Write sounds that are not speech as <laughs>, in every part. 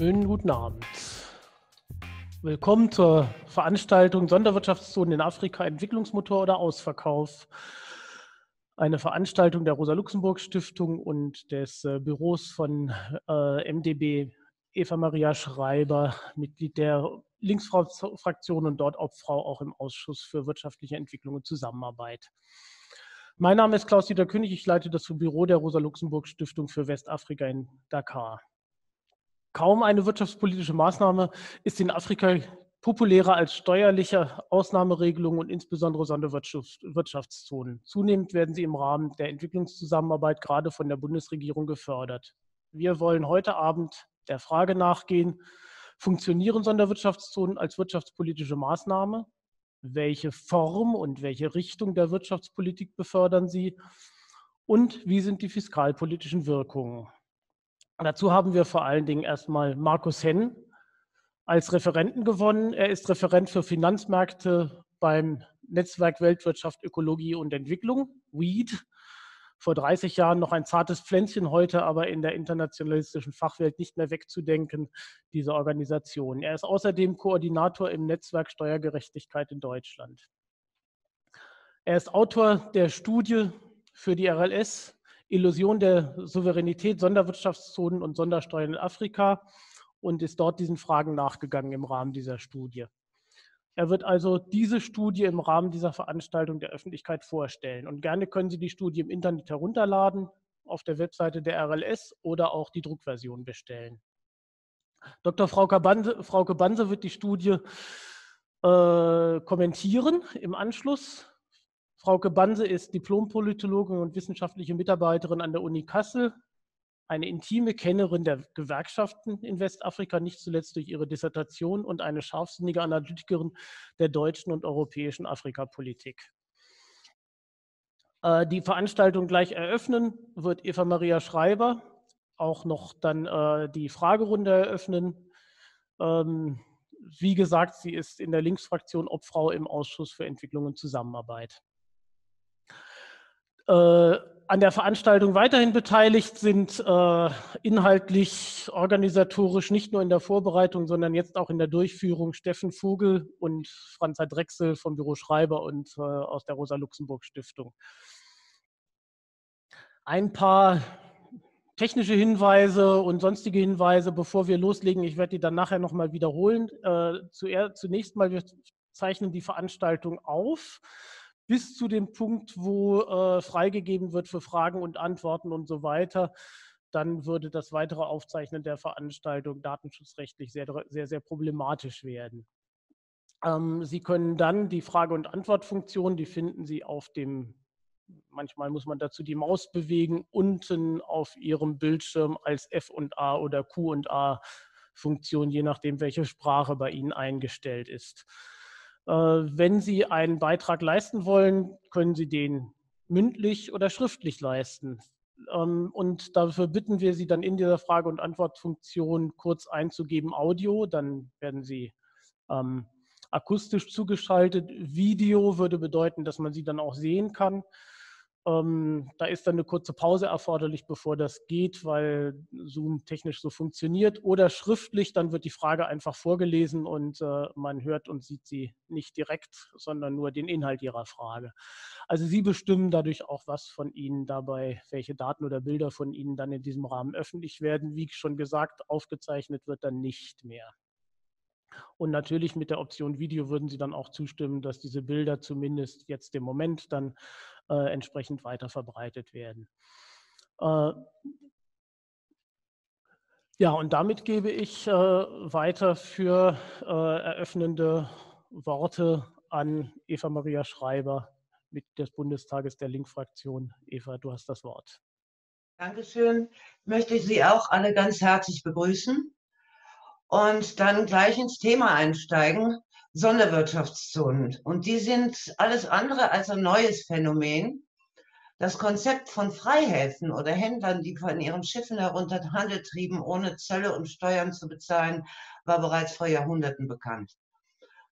Schönen guten Abend. Willkommen zur Veranstaltung Sonderwirtschaftszonen in Afrika, Entwicklungsmotor oder Ausverkauf. Eine Veranstaltung der Rosa-Luxemburg-Stiftung und des äh, Büros von äh, MDB Eva Maria Schreiber, Mitglied der Linksfraktion und dort Obfrau auch im Ausschuss für wirtschaftliche Entwicklung und Zusammenarbeit. Mein Name ist Klaus-Dieter König, ich leite das Büro der Rosa-Luxemburg-Stiftung für Westafrika in Dakar. Kaum eine wirtschaftspolitische Maßnahme ist in Afrika populärer als steuerliche Ausnahmeregelungen und insbesondere Sonderwirtschaftszonen. Zunehmend werden sie im Rahmen der Entwicklungszusammenarbeit gerade von der Bundesregierung gefördert. Wir wollen heute Abend der Frage nachgehen, funktionieren Sonderwirtschaftszonen als wirtschaftspolitische Maßnahme? Welche Form und welche Richtung der Wirtschaftspolitik befördern sie? Und wie sind die fiskalpolitischen Wirkungen? Dazu haben wir vor allen Dingen erstmal Markus Henn als Referenten gewonnen. Er ist Referent für Finanzmärkte beim Netzwerk Weltwirtschaft, Ökologie und Entwicklung, WEED. Vor 30 Jahren noch ein zartes Pflänzchen, heute aber in der internationalistischen Fachwelt nicht mehr wegzudenken, diese Organisation. Er ist außerdem Koordinator im Netzwerk Steuergerechtigkeit in Deutschland. Er ist Autor der Studie für die RLS Illusion der Souveränität, Sonderwirtschaftszonen und Sondersteuern in Afrika und ist dort diesen Fragen nachgegangen im Rahmen dieser Studie. Er wird also diese Studie im Rahmen dieser Veranstaltung der Öffentlichkeit vorstellen. Und gerne können Sie die Studie im Internet herunterladen, auf der Webseite der RLS oder auch die Druckversion bestellen. Dr. Frauke Banse, Frauke Banse wird die Studie äh, kommentieren im Anschluss. Frauke Banse ist Diplompolitologin und wissenschaftliche Mitarbeiterin an der Uni Kassel, eine intime Kennerin der Gewerkschaften in Westafrika, nicht zuletzt durch ihre Dissertation und eine scharfsinnige Analytikerin der deutschen und europäischen Afrikapolitik. Äh, die Veranstaltung gleich eröffnen wird Eva Maria Schreiber, auch noch dann äh, die Fragerunde eröffnen. Ähm, wie gesagt, sie ist in der Linksfraktion Obfrau im Ausschuss für Entwicklung und Zusammenarbeit. Äh, an der Veranstaltung weiterhin beteiligt sind äh, inhaltlich, organisatorisch nicht nur in der Vorbereitung, sondern jetzt auch in der Durchführung Steffen Vogel und Franzer Drechsel vom Büro Schreiber und äh, aus der Rosa-Luxemburg-Stiftung. Ein paar technische Hinweise und sonstige Hinweise, bevor wir loslegen. Ich werde die dann nachher nochmal wiederholen. Äh, zunächst mal, wir zeichnen die Veranstaltung auf bis zu dem Punkt, wo äh, freigegeben wird für Fragen und Antworten und so weiter, dann würde das weitere Aufzeichnen der Veranstaltung datenschutzrechtlich sehr, sehr, sehr problematisch werden. Ähm, Sie können dann die Frage- und Antwortfunktion, die finden Sie auf dem, manchmal muss man dazu die Maus bewegen, unten auf Ihrem Bildschirm als F und A oder Q und A Funktion, je nachdem, welche Sprache bei Ihnen eingestellt ist. Äh, wenn Sie einen Beitrag leisten wollen, können Sie den mündlich oder schriftlich leisten. Ähm, und dafür bitten wir Sie dann in dieser Frage- und Antwortfunktion kurz einzugeben Audio. Dann werden Sie ähm, akustisch zugeschaltet. Video würde bedeuten, dass man Sie dann auch sehen kann. Ähm, da ist dann eine kurze Pause erforderlich, bevor das geht, weil Zoom technisch so funktioniert. Oder schriftlich, dann wird die Frage einfach vorgelesen und äh, man hört und sieht sie nicht direkt, sondern nur den Inhalt Ihrer Frage. Also Sie bestimmen dadurch auch, was von Ihnen dabei, welche Daten oder Bilder von Ihnen dann in diesem Rahmen öffentlich werden. Wie schon gesagt, aufgezeichnet wird dann nicht mehr. Und natürlich mit der Option Video würden Sie dann auch zustimmen, dass diese Bilder zumindest jetzt im Moment dann äh, entsprechend weiter verbreitet werden. Äh, ja, und damit gebe ich äh, weiter für äh, eröffnende Worte an Eva Maria Schreiber mit des Bundestages der Linkfraktion. Eva, du hast das Wort. Dankeschön. Möchte ich Sie auch alle ganz herzlich begrüßen und dann gleich ins Thema einsteigen. Sonderwirtschaftszonen. Und die sind alles andere als ein neues Phänomen. Das Konzept von Freihäfen oder Händlern, die von ihren Schiffen herunter Handel trieben, ohne Zölle und Steuern zu bezahlen, war bereits vor Jahrhunderten bekannt.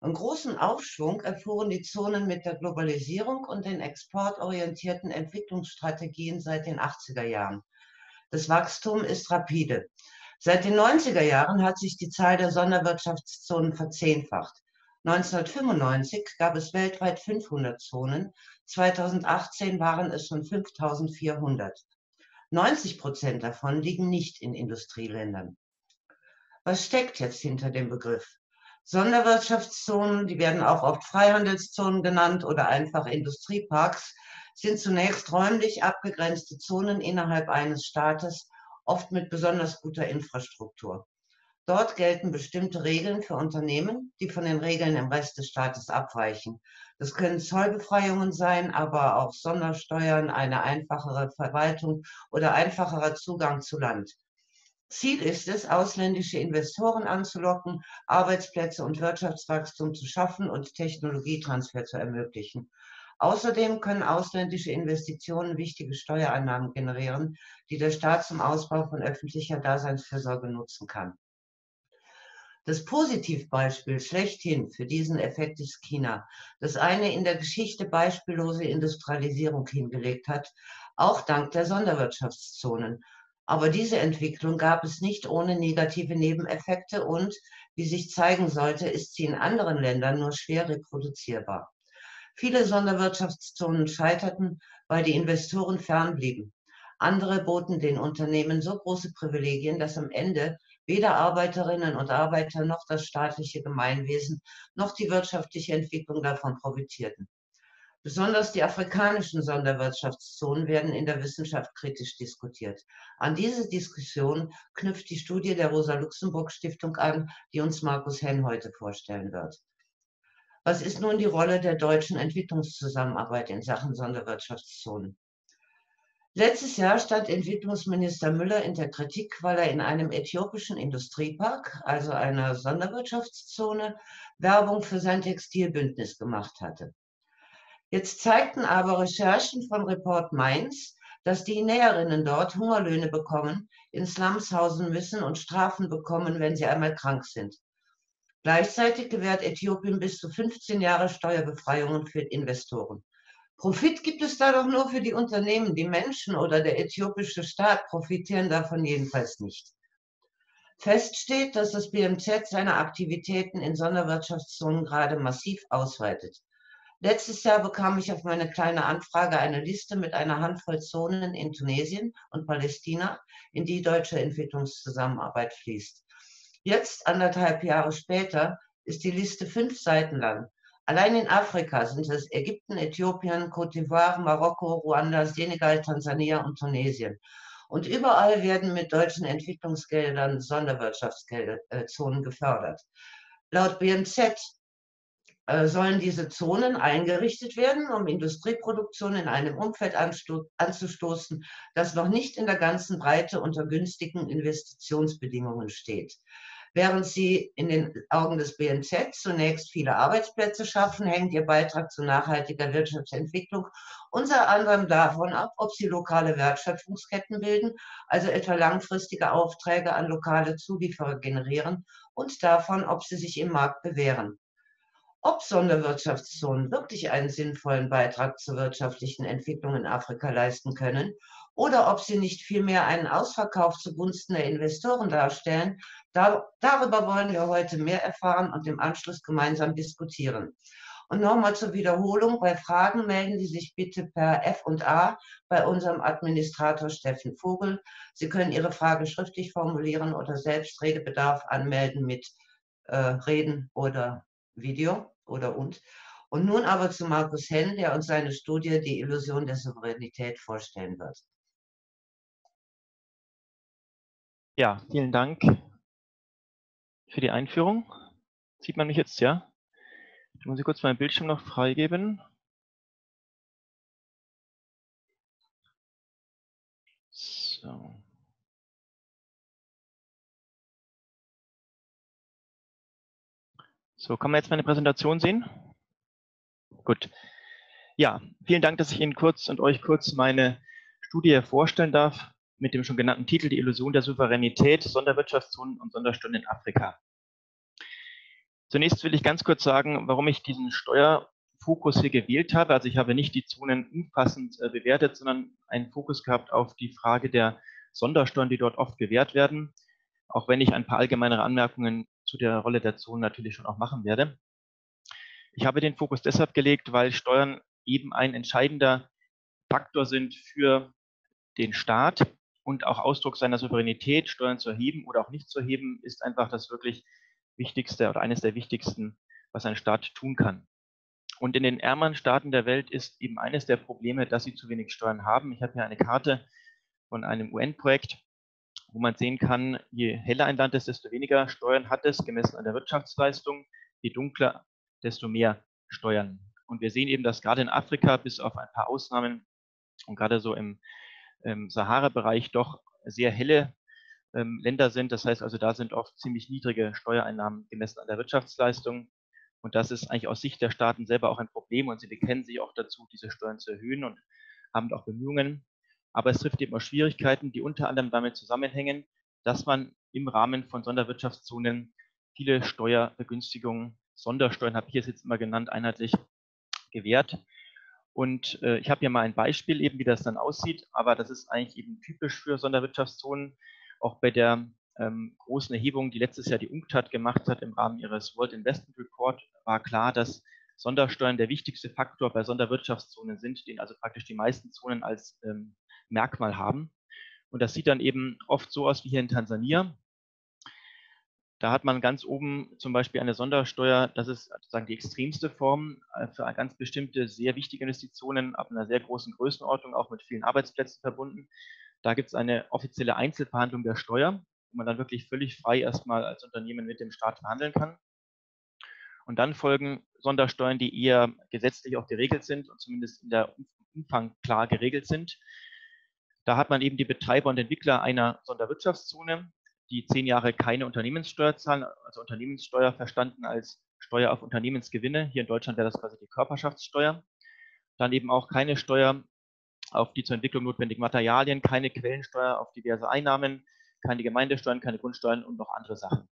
Einen großen Aufschwung erfuhren die Zonen mit der Globalisierung und den exportorientierten Entwicklungsstrategien seit den 80er Jahren. Das Wachstum ist rapide. Seit den 90er Jahren hat sich die Zahl der Sonderwirtschaftszonen verzehnfacht. 1995 gab es weltweit 500 Zonen, 2018 waren es schon 5400. 90 Prozent davon liegen nicht in Industrieländern. Was steckt jetzt hinter dem Begriff? Sonderwirtschaftszonen, die werden auch oft Freihandelszonen genannt oder einfach Industrieparks, sind zunächst räumlich abgegrenzte Zonen innerhalb eines Staates, oft mit besonders guter Infrastruktur. Dort gelten bestimmte Regeln für Unternehmen, die von den Regeln im Rest des Staates abweichen. Das können Zollbefreiungen sein, aber auch Sondersteuern, eine einfachere Verwaltung oder einfacherer Zugang zu Land. Ziel ist es, ausländische Investoren anzulocken, Arbeitsplätze und Wirtschaftswachstum zu schaffen und Technologietransfer zu ermöglichen. Außerdem können ausländische Investitionen wichtige Steuereinnahmen generieren, die der Staat zum Ausbau von öffentlicher Daseinsfürsorge nutzen kann. Das Positivbeispiel schlechthin für diesen Effekt ist China, das eine in der Geschichte beispiellose Industrialisierung hingelegt hat, auch dank der Sonderwirtschaftszonen. Aber diese Entwicklung gab es nicht ohne negative Nebeneffekte und, wie sich zeigen sollte, ist sie in anderen Ländern nur schwer reproduzierbar. Viele Sonderwirtschaftszonen scheiterten, weil die Investoren fernblieben. Andere boten den Unternehmen so große Privilegien, dass am Ende weder Arbeiterinnen und Arbeiter noch das staatliche Gemeinwesen noch die wirtschaftliche Entwicklung davon profitierten. Besonders die afrikanischen Sonderwirtschaftszonen werden in der Wissenschaft kritisch diskutiert. An diese Diskussion knüpft die Studie der Rosa-Luxemburg-Stiftung an, die uns Markus Henn heute vorstellen wird. Was ist nun die Rolle der deutschen Entwicklungszusammenarbeit in Sachen Sonderwirtschaftszonen? Letztes Jahr stand Entwicklungsminister Müller in der Kritik, weil er in einem äthiopischen Industriepark, also einer Sonderwirtschaftszone, Werbung für sein Textilbündnis gemacht hatte. Jetzt zeigten aber Recherchen von Report Mainz, dass die Näherinnen dort Hungerlöhne bekommen, in Slums hausen müssen und Strafen bekommen, wenn sie einmal krank sind. Gleichzeitig gewährt Äthiopien bis zu 15 Jahre Steuerbefreiungen für Investoren. Profit gibt es da doch nur für die Unternehmen. Die Menschen oder der äthiopische Staat profitieren davon jedenfalls nicht. Fest steht, dass das BMZ seine Aktivitäten in Sonderwirtschaftszonen gerade massiv ausweitet. Letztes Jahr bekam ich auf meine kleine Anfrage eine Liste mit einer Handvoll Zonen in Tunesien und Palästina, in die deutsche Entwicklungszusammenarbeit fließt. Jetzt, anderthalb Jahre später, ist die Liste fünf Seiten lang. Allein in Afrika sind es Ägypten, Äthiopien, Côte d'Ivoire, Marokko, Ruanda, Senegal, Tansania und Tunesien. Und überall werden mit deutschen Entwicklungsgeldern Sonderwirtschaftszonen gefördert. Laut BMZ äh, sollen diese Zonen eingerichtet werden, um Industrieproduktion in einem Umfeld anzustoßen, das noch nicht in der ganzen Breite unter günstigen Investitionsbedingungen steht. Während sie in den Augen des BNZ zunächst viele Arbeitsplätze schaffen, hängt ihr Beitrag zu nachhaltiger Wirtschaftsentwicklung unter anderem davon ab, ob sie lokale Wertschöpfungsketten bilden, also etwa langfristige Aufträge an lokale Zulieferer generieren und davon, ob sie sich im Markt bewähren. Ob Sonderwirtschaftszonen wirklich einen sinnvollen Beitrag zur wirtschaftlichen Entwicklung in Afrika leisten können oder ob sie nicht vielmehr einen Ausverkauf zugunsten der Investoren darstellen, da, darüber wollen wir heute mehr erfahren und im Anschluss gemeinsam diskutieren. Und nochmal zur Wiederholung, bei Fragen melden Sie sich bitte per F und A bei unserem Administrator Steffen Vogel. Sie können Ihre Frage schriftlich formulieren oder selbst Redebedarf anmelden mit äh, Reden oder Video oder und. Und nun aber zu Markus Henn, der uns seine Studie Die Illusion der Souveränität vorstellen wird. Ja, vielen Dank für die Einführung. Sieht man mich jetzt, ja? Ich muss kurz meinen Bildschirm noch freigeben. So. So, kann man jetzt meine Präsentation sehen? Gut. Ja, vielen Dank, dass ich Ihnen kurz und euch kurz meine Studie vorstellen darf mit dem schon genannten Titel Die Illusion der Souveränität, Sonderwirtschaftszonen und Sonderstunden in Afrika. Zunächst will ich ganz kurz sagen, warum ich diesen Steuerfokus hier gewählt habe. Also ich habe nicht die Zonen umfassend äh, bewertet, sondern einen Fokus gehabt auf die Frage der Sondersteuern, die dort oft gewährt werden. auch wenn ich ein paar allgemeinere Anmerkungen zu der Rolle der Zonen natürlich schon auch machen werde. Ich habe den Fokus deshalb gelegt, weil Steuern eben ein entscheidender Faktor sind für den Staat und auch Ausdruck seiner Souveränität, Steuern zu erheben oder auch nicht zu erheben, ist einfach das wirklich wichtigste oder eines der wichtigsten, was ein Staat tun kann. Und in den ärmeren Staaten der Welt ist eben eines der Probleme, dass sie zu wenig Steuern haben. Ich habe hier eine Karte von einem UN-Projekt, wo man sehen kann, je heller ein Land ist, desto weniger Steuern hat es, gemessen an der Wirtschaftsleistung. Je dunkler desto mehr Steuern. Und wir sehen eben, dass gerade in Afrika bis auf ein paar Ausnahmen und gerade so im, im Sahara-Bereich doch sehr helle ähm, Länder sind. Das heißt also, da sind oft ziemlich niedrige Steuereinnahmen gemessen an der Wirtschaftsleistung. Und das ist eigentlich aus Sicht der Staaten selber auch ein Problem. Und sie bekennen sich auch dazu, diese Steuern zu erhöhen und haben auch Bemühungen. Aber es trifft eben auch Schwierigkeiten, die unter anderem damit zusammenhängen, dass man im Rahmen von Sonderwirtschaftszonen viele Steuerbegünstigungen Sondersteuern habe ich es jetzt immer genannt, einheitlich gewährt. Und äh, ich habe hier mal ein Beispiel eben, wie das dann aussieht, aber das ist eigentlich eben typisch für Sonderwirtschaftszonen. Auch bei der ähm, großen Erhebung, die letztes Jahr die UNCTAD gemacht hat im Rahmen ihres World Investment Report, war klar, dass Sondersteuern der wichtigste Faktor bei Sonderwirtschaftszonen sind, den also praktisch die meisten Zonen als ähm, Merkmal haben. Und das sieht dann eben oft so aus wie hier in Tansania. Da hat man ganz oben zum Beispiel eine Sondersteuer, das ist sozusagen die extremste Form äh, für ganz bestimmte sehr wichtige Investitionen ab einer sehr großen Größenordnung, auch mit vielen Arbeitsplätzen verbunden. Da gibt es eine offizielle Einzelverhandlung der Steuer, wo man dann wirklich völlig frei erstmal als Unternehmen mit dem Staat verhandeln kann. Und dann folgen Sondersteuern, die eher gesetzlich auch geregelt sind und zumindest in der Umfang klar geregelt sind. Da hat man eben die Betreiber und Entwickler einer Sonderwirtschaftszone, die zehn Jahre keine Unternehmenssteuer zahlen, also Unternehmenssteuer verstanden als Steuer auf Unternehmensgewinne. Hier in Deutschland wäre das quasi die Körperschaftssteuer. Dann eben auch keine Steuer auf die zur Entwicklung notwendigen Materialien, keine Quellensteuer auf diverse Einnahmen, keine Gemeindesteuern, keine Grundsteuern und noch andere Sachen.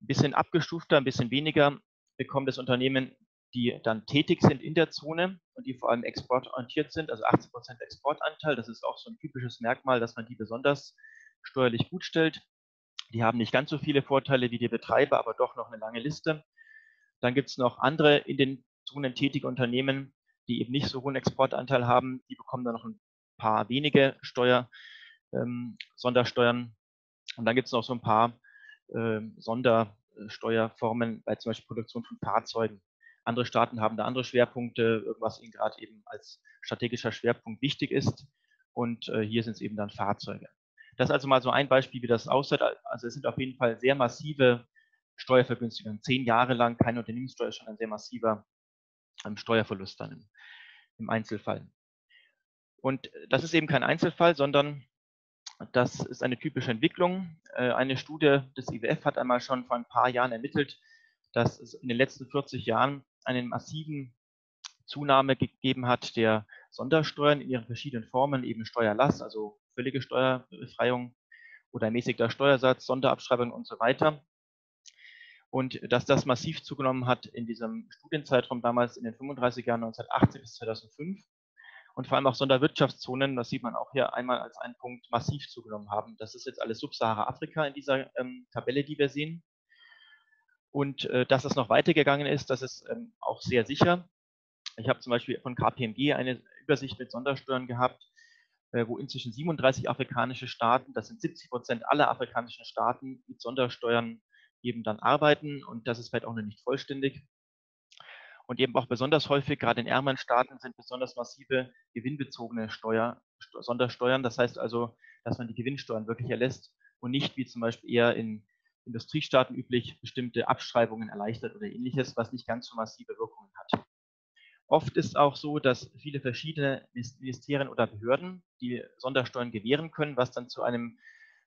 Ein bisschen abgestufter, ein bisschen weniger bekommt das Unternehmen, die dann tätig sind in der Zone und die vor allem exportorientiert sind, also 80 Prozent Exportanteil. Das ist auch so ein typisches Merkmal, dass man die besonders steuerlich gut stellt. Die haben nicht ganz so viele Vorteile wie die Betreiber, aber doch noch eine lange Liste. Dann gibt es noch andere in den Zonen tätige Unternehmen, die eben nicht so hohen Exportanteil haben. Die bekommen dann noch ein paar wenige Steuer, ähm, Sondersteuern. Und dann gibt es noch so ein paar äh, Sondersteuerformen bei zum Beispiel Produktion von Fahrzeugen. Andere Staaten haben da andere Schwerpunkte, irgendwas ihnen gerade eben als strategischer Schwerpunkt wichtig ist. Und äh, hier sind es eben dann Fahrzeuge. Das ist also mal so ein Beispiel, wie das aussieht. Also es sind auf jeden Fall sehr massive Steuervergünstigungen. Zehn Jahre lang keine Unternehmenssteuer schon ein sehr massiver ähm, Steuerverlust dann im, im Einzelfall. Und das ist eben kein Einzelfall, sondern das ist eine typische Entwicklung. Äh, eine Studie des IWF hat einmal schon vor ein paar Jahren ermittelt, dass es in den letzten 40 Jahren einen massiven Zunahme gegeben hat der Sondersteuern in ihren verschiedenen Formen, eben Steuerlass, also völlige Steuerbefreiung oder ermäßigter Steuersatz, Sonderabschreibung und so weiter. Und dass das massiv zugenommen hat in diesem Studienzeitraum damals in den 35 Jahren 1980 bis 2005 und vor allem auch Sonderwirtschaftszonen, das sieht man auch hier einmal als einen Punkt, massiv zugenommen haben. Das ist jetzt alles Subsahara-Afrika in dieser ähm, Tabelle, die wir sehen. Und äh, dass es noch weitergegangen ist, das ist ähm, auch sehr sicher. Ich habe zum Beispiel von KPMG eine Übersicht mit Sondersteuern gehabt, wo inzwischen 37 afrikanische Staaten, das sind 70 Prozent aller afrikanischen Staaten, mit Sondersteuern eben dann arbeiten. Und das ist vielleicht auch noch nicht vollständig. Und eben auch besonders häufig, gerade in ärmeren Staaten, sind besonders massive gewinnbezogene Steuer, Sondersteuern. Das heißt also, dass man die Gewinnsteuern wirklich erlässt und nicht wie zum Beispiel eher in Industriestaaten üblich bestimmte Abschreibungen erleichtert oder ähnliches, was nicht ganz so massive Wirkungen hat. Oft ist auch so, dass viele verschiedene Ministerien oder Behörden die Sondersteuern gewähren können, was dann zu einem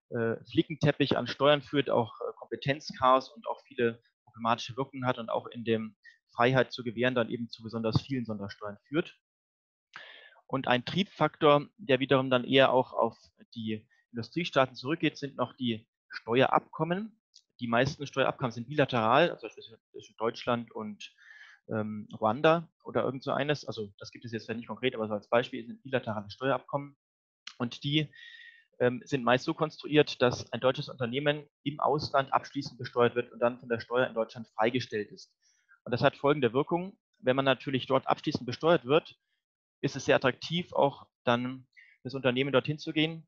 äh, Flickenteppich an Steuern führt, auch äh, Kompetenzchaos und auch viele problematische Wirkungen hat und auch in dem Freiheit zu gewähren dann eben zu besonders vielen Sondersteuern führt. Und ein Triebfaktor, der wiederum dann eher auch auf die Industriestaaten zurückgeht, sind noch die Steuerabkommen. Die meisten Steuerabkommen sind bilateral, also zwischen Deutschland und ähm, Ruanda oder irgend so eines. Also das gibt es jetzt nicht konkret, aber so als Beispiel sind bilaterale Steuerabkommen. Und die ähm, sind meist so konstruiert, dass ein deutsches Unternehmen im Ausland abschließend besteuert wird und dann von der Steuer in Deutschland freigestellt ist. Und das hat folgende Wirkung. Wenn man natürlich dort abschließend besteuert wird, ist es sehr attraktiv, auch dann das Unternehmen dorthin zu gehen,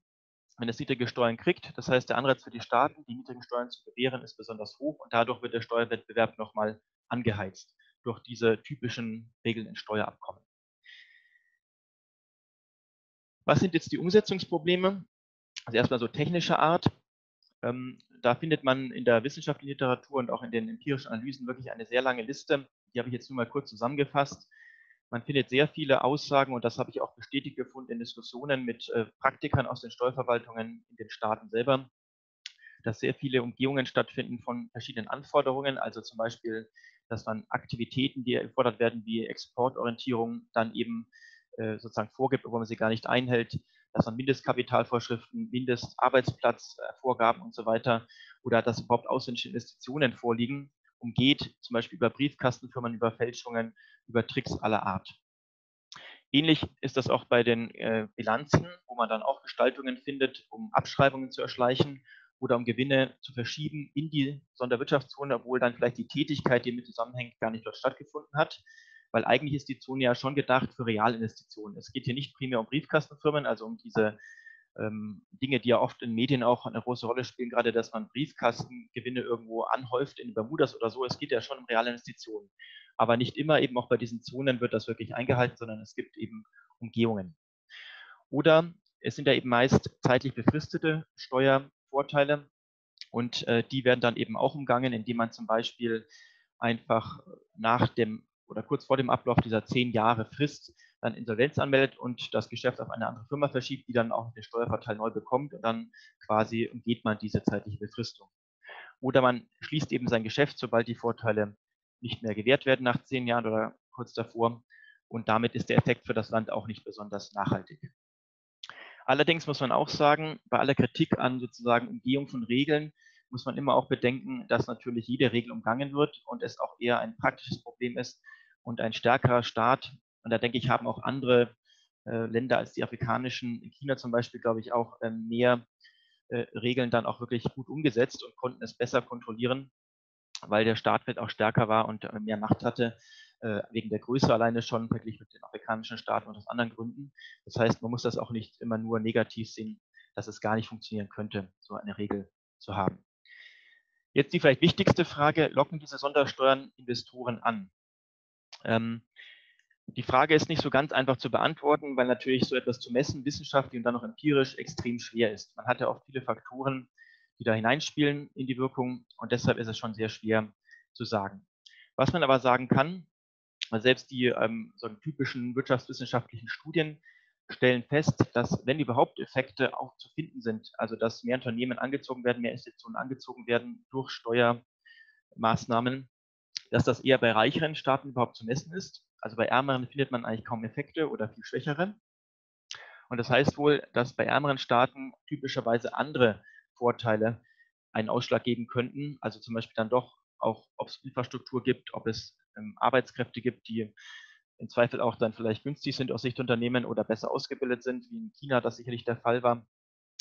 wenn es niedrige Steuern kriegt. Das heißt, der Anreiz für die Staaten, die niedrigen Steuern zu gewähren, ist besonders hoch und dadurch wird der Steuerwettbewerb nochmal angeheizt durch diese typischen Regeln in Steuerabkommen. Was sind jetzt die Umsetzungsprobleme? Also erstmal so technischer Art. Ähm, da findet man in der wissenschaftlichen Literatur und auch in den empirischen Analysen wirklich eine sehr lange Liste. Die habe ich jetzt nur mal kurz zusammengefasst. Man findet sehr viele Aussagen und das habe ich auch bestätigt gefunden in Diskussionen mit äh, Praktikern aus den Steuerverwaltungen in den Staaten selber, dass sehr viele Umgehungen stattfinden von verschiedenen Anforderungen, also zum Beispiel, dass man Aktivitäten, die gefordert werden, wie Exportorientierung, dann eben äh, sozusagen vorgibt, obwohl man sie gar nicht einhält, dass man Mindestkapitalvorschriften, Mindestarbeitsplatzvorgaben und so weiter oder dass überhaupt ausländische Investitionen vorliegen, umgeht, zum Beispiel über Briefkastenfirmen, über Fälschungen, über Tricks aller Art. Ähnlich ist das auch bei den äh, Bilanzen, wo man dann auch Gestaltungen findet, um Abschreibungen zu erschleichen oder um Gewinne zu verschieben in die Sonderwirtschaftszone, obwohl dann vielleicht die Tätigkeit, die mit zusammenhängt, gar nicht dort stattgefunden hat weil eigentlich ist die Zone ja schon gedacht für Realinvestitionen. Es geht hier nicht primär um Briefkastenfirmen, also um diese ähm, Dinge, die ja oft in Medien auch eine große Rolle spielen, gerade dass man Briefkastengewinne irgendwo anhäuft in Bermudas oder so. Es geht ja schon um reale Investitionen. Aber nicht immer eben auch bei diesen Zonen wird das wirklich eingehalten, sondern es gibt eben Umgehungen. Oder es sind ja eben meist zeitlich befristete Steuervorteile und äh, die werden dann eben auch umgangen, indem man zum Beispiel einfach nach dem oder kurz vor dem Ablauf dieser zehn Jahre Frist dann Insolvenz anmeldet und das Geschäft auf eine andere Firma verschiebt, die dann auch den Steuervorteil neu bekommt und dann quasi umgeht man diese zeitliche Befristung. Oder man schließt eben sein Geschäft, sobald die Vorteile nicht mehr gewährt werden nach zehn Jahren oder kurz davor. Und damit ist der Effekt für das Land auch nicht besonders nachhaltig. Allerdings muss man auch sagen, bei aller Kritik an sozusagen Umgehung von Regeln muss man immer auch bedenken, dass natürlich jede Regel umgangen wird und es auch eher ein praktisches Problem ist und ein stärkerer Staat. Und da denke ich, haben auch andere äh, Länder als die afrikanischen, in China zum Beispiel, glaube ich, auch äh, mehr äh, Regeln dann auch wirklich gut umgesetzt und konnten es besser kontrollieren, weil der Staat auch stärker war und äh, mehr Macht hatte, äh, wegen der Größe alleine schon verglichen mit den afrikanischen Staaten und aus anderen Gründen. Das heißt, man muss das auch nicht immer nur negativ sehen, dass es gar nicht funktionieren könnte, so eine Regel zu haben. Jetzt die vielleicht wichtigste Frage, locken diese Sondersteuern Investoren an? Ähm, die Frage ist nicht so ganz einfach zu beantworten, weil natürlich so etwas zu messen, wissenschaftlich und dann noch empirisch, extrem schwer ist. Man hat ja oft viele Faktoren, die da hineinspielen in die Wirkung und deshalb ist es schon sehr schwer zu sagen. Was man aber sagen kann, selbst die ähm, so typischen wirtschaftswissenschaftlichen Studien stellen fest, dass wenn überhaupt Effekte auch zu finden sind, also dass mehr Unternehmen angezogen werden, mehr Institutionen angezogen werden durch Steuermaßnahmen, dass das eher bei reicheren Staaten überhaupt zu messen ist. Also bei ärmeren findet man eigentlich kaum Effekte oder viel schwächere. Und das heißt wohl, dass bei ärmeren Staaten typischerweise andere Vorteile einen Ausschlag geben könnten. Also zum Beispiel dann doch auch, ob es Infrastruktur gibt, ob es Arbeitskräfte gibt, die im Zweifel auch dann vielleicht günstig sind aus Sicht Unternehmen oder besser ausgebildet sind, wie in China das sicherlich der Fall war.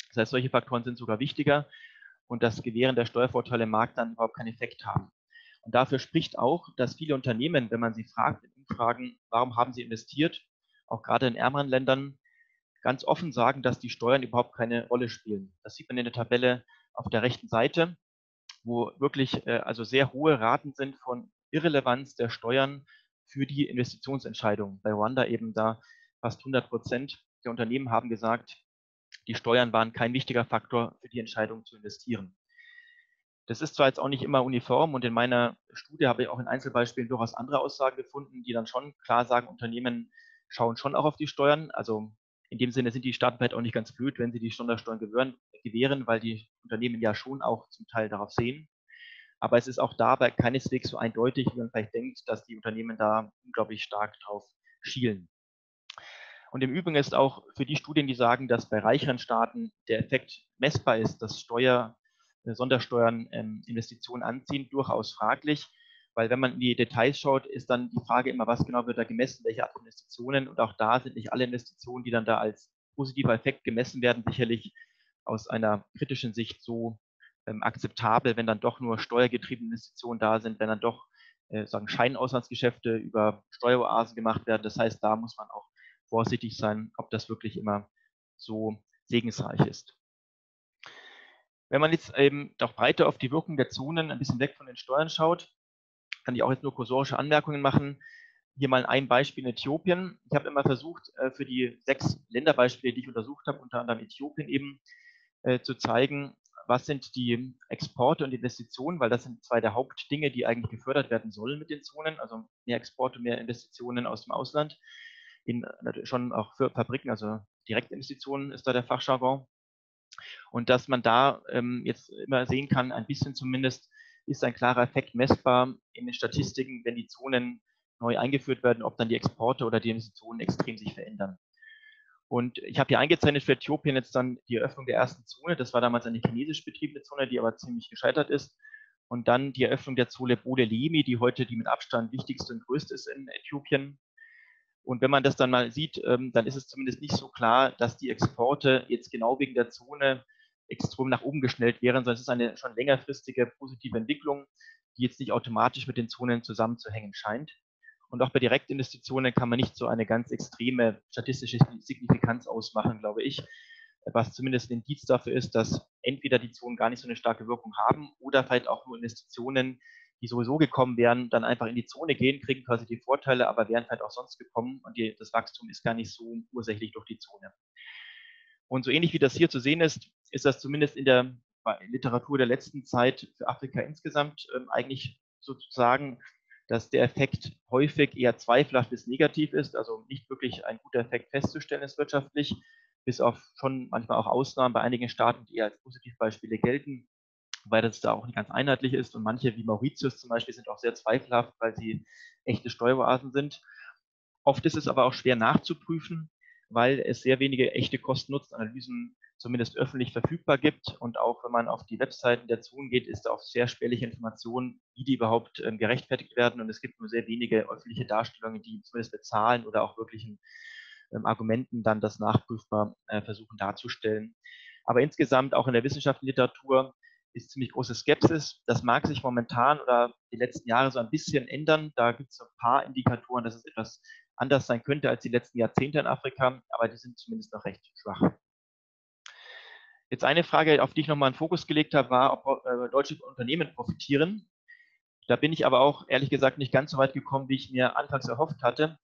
Das heißt, solche Faktoren sind sogar wichtiger und das Gewähren der Steuervorteile mag dann überhaupt keinen Effekt haben. Und dafür spricht auch, dass viele Unternehmen, wenn man sie fragt in Umfragen, warum haben sie investiert, auch gerade in ärmeren Ländern, ganz offen sagen, dass die Steuern überhaupt keine Rolle spielen. Das sieht man in der Tabelle auf der rechten Seite, wo wirklich äh, also sehr hohe Raten sind von Irrelevanz der Steuern für die Investitionsentscheidung. Bei Rwanda eben da fast 100 Prozent der Unternehmen haben gesagt, die Steuern waren kein wichtiger Faktor für die Entscheidung zu investieren. Das ist zwar jetzt auch nicht immer uniform und in meiner Studie habe ich auch in Einzelbeispielen durchaus andere Aussagen gefunden, die dann schon klar sagen, Unternehmen schauen schon auch auf die Steuern. Also in dem Sinne sind die Staaten vielleicht auch nicht ganz blöd, wenn sie die Sondersteuern gewähren, gewähren, weil die Unternehmen ja schon auch zum Teil darauf sehen. Aber es ist auch dabei keineswegs so eindeutig, wie man vielleicht denkt, dass die Unternehmen da unglaublich stark drauf schielen. Und im Übrigen ist auch für die Studien, die sagen, dass bei reicheren Staaten der Effekt messbar ist, dass Steuer, äh, Sondersteuern ähm, Investitionen anziehen, durchaus fraglich. Weil wenn man in die Details schaut, ist dann die Frage immer, was genau wird da gemessen, welche Art Investitionen. Und auch da sind nicht alle Investitionen, die dann da als positiver Effekt gemessen werden, sicherlich aus einer kritischen Sicht so ähm, akzeptabel, wenn dann doch nur steuergetriebene Investitionen da sind, wenn dann doch äh, sagen Scheinauslandsgeschäfte über Steueroasen gemacht werden. Das heißt, da muss man auch vorsichtig sein, ob das wirklich immer so segensreich ist. Wenn man jetzt eben doch breiter auf die Wirkung der Zonen ein bisschen weg von den Steuern schaut, kann ich auch jetzt nur kursorische Anmerkungen machen. Hier mal ein Beispiel in Äthiopien. Ich habe immer versucht, äh, für die sechs Länderbeispiele, die ich untersucht habe, unter anderem Äthiopien eben, äh, zu zeigen, was sind die Exporte und Investitionen, weil das sind zwei der Hauptdinge, die eigentlich gefördert werden sollen mit den Zonen, also mehr Exporte, mehr Investitionen aus dem Ausland, in schon auch für Fabriken, also Direktinvestitionen ist da der Fachjargon. Und dass man da ähm, jetzt immer sehen kann, ein bisschen zumindest, ist ein klarer Effekt messbar in den Statistiken, wenn die Zonen neu eingeführt werden, ob dann die Exporte oder die Investitionen extrem sich verändern. Und ich habe hier eingezeichnet für Äthiopien jetzt dann die Eröffnung der ersten Zone. Das war damals eine chinesisch betriebene Zone, die aber ziemlich gescheitert ist. Und dann die Eröffnung der Zone Bode Lemi, die heute die mit Abstand wichtigste und größte ist in Äthiopien. Und wenn man das dann mal sieht, ähm, dann ist es zumindest nicht so klar, dass die Exporte jetzt genau wegen der Zone extrem nach oben geschnellt wären, sondern es ist eine schon längerfristige positive Entwicklung, die jetzt nicht automatisch mit den Zonen zusammenzuhängen scheint. Und auch bei Direktinvestitionen kann man nicht so eine ganz extreme statistische Signifikanz ausmachen, glaube ich, was zumindest ein Indiz dafür ist, dass entweder die Zonen gar nicht so eine starke Wirkung haben oder vielleicht auch nur Investitionen, die sowieso gekommen wären, dann einfach in die Zone gehen, kriegen quasi die Vorteile, aber wären halt auch sonst gekommen und die, das Wachstum ist gar nicht so ursächlich durch die Zone. Und so ähnlich wie das hier zu sehen ist, ist das zumindest in der Literatur der letzten Zeit für Afrika insgesamt ähm, eigentlich sozusagen, dass der Effekt häufig eher zweifelhaft bis negativ ist, also nicht wirklich ein guter Effekt festzustellen ist wirtschaftlich, bis auf schon manchmal auch Ausnahmen bei einigen Staaten, die eher als Positivbeispiele gelten, weil das da auch nicht ganz einheitlich ist. Und manche wie Mauritius zum Beispiel sind auch sehr zweifelhaft, weil sie echte Steueroasen sind. Oft ist es aber auch schwer nachzuprüfen, weil es sehr wenige echte Kosten-Nutzen-Analysen zumindest öffentlich verfügbar gibt. Und auch wenn man auf die Webseiten der Zonen geht, ist da auch sehr spärliche Informationen, wie die überhaupt ähm, gerechtfertigt werden. Und es gibt nur sehr wenige öffentliche Darstellungen, die zumindest mit Zahlen oder auch wirklichen ähm, Argumenten dann das nachprüfbar äh, versuchen darzustellen. Aber insgesamt auch in der wissenschaftlichen Literatur ist ziemlich große Skepsis. Das mag sich momentan oder die letzten Jahre so ein bisschen ändern. Da gibt es ein paar Indikatoren, dass es etwas anders sein könnte als die letzten Jahrzehnte in Afrika, aber die sind zumindest noch recht schwach. Jetzt eine Frage, auf die ich nochmal einen Fokus gelegt habe, war, ob äh, deutsche Unternehmen profitieren. Da bin ich aber auch ehrlich gesagt nicht ganz so weit gekommen, wie ich mir anfangs erhofft hatte.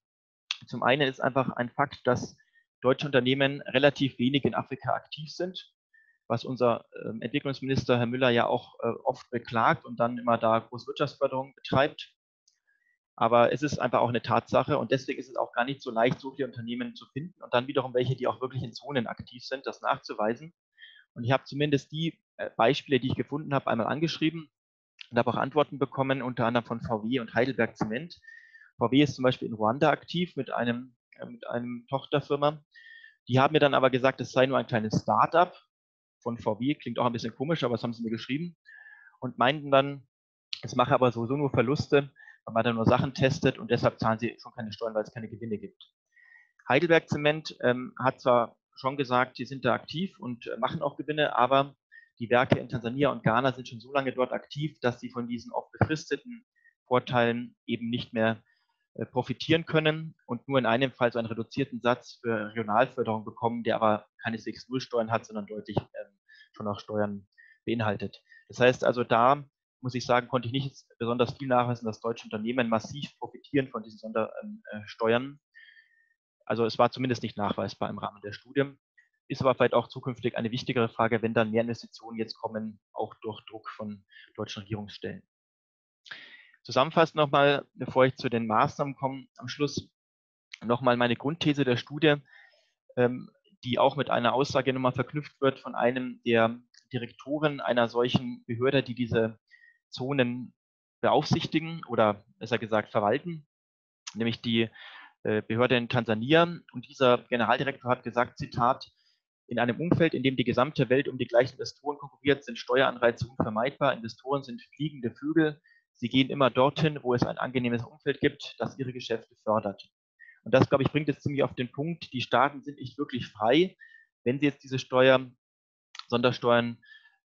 Zum einen ist einfach ein Fakt, dass deutsche Unternehmen relativ wenig in Afrika aktiv sind was unser ähm, Entwicklungsminister Herr Müller ja auch äh, oft beklagt und dann immer da große Wirtschaftsförderung betreibt. Aber es ist einfach auch eine Tatsache und deswegen ist es auch gar nicht so leicht, so viele Unternehmen zu finden und dann wiederum welche, die auch wirklich in Zonen aktiv sind, das nachzuweisen. Und ich habe zumindest die äh, Beispiele, die ich gefunden habe, einmal angeschrieben und habe auch Antworten bekommen, unter anderem von VW und Heidelberg Zement. VW ist zum Beispiel in Ruanda aktiv mit einem, äh, mit einem Tochterfirma. Die haben mir dann aber gesagt, es sei nur ein kleines Start-up von VW, klingt auch ein bisschen komisch, aber das haben sie mir geschrieben und meinten dann, es mache aber sowieso nur Verluste, weil man da nur Sachen testet und deshalb zahlen sie schon keine Steuern, weil es keine Gewinne gibt. Heidelberg Zement ähm, hat zwar schon gesagt, sie sind da aktiv und äh, machen auch Gewinne, aber die Werke in Tansania und Ghana sind schon so lange dort aktiv, dass sie von diesen oft befristeten Vorteilen eben nicht mehr äh, profitieren können und nur in einem Fall so einen reduzierten Satz für Regionalförderung bekommen, der aber keineswegs Nullsteuern hat, sondern deutlich ähm, schon auch Steuern beinhaltet. Das heißt also, da muss ich sagen, konnte ich nicht besonders viel nachweisen, dass deutsche Unternehmen massiv profitieren von diesen Sondersteuern. Also es war zumindest nicht nachweisbar im Rahmen der Studie. Ist aber vielleicht auch zukünftig eine wichtigere Frage, wenn dann mehr Investitionen jetzt kommen, auch durch Druck von deutschen Regierungsstellen. Zusammenfassend nochmal, bevor ich zu den Maßnahmen komme, am Schluss nochmal meine Grundthese der Studie, ähm, die auch mit einer Aussage nochmal verknüpft wird von einem der Direktoren einer solchen Behörde, die diese Zonen beaufsichtigen oder besser gesagt verwalten, nämlich die Behörde in Tansania. Und dieser Generaldirektor hat gesagt, Zitat, in einem Umfeld, in dem die gesamte Welt um die gleichen Investoren konkurriert, sind Steueranreize unvermeidbar. Investoren sind fliegende Vögel, Sie gehen immer dorthin, wo es ein angenehmes Umfeld gibt, das ihre Geschäfte fördert. Und das, glaube ich, bringt es ziemlich auf den Punkt, die Staaten sind nicht wirklich frei, wenn sie jetzt diese Steuer Sondersteuern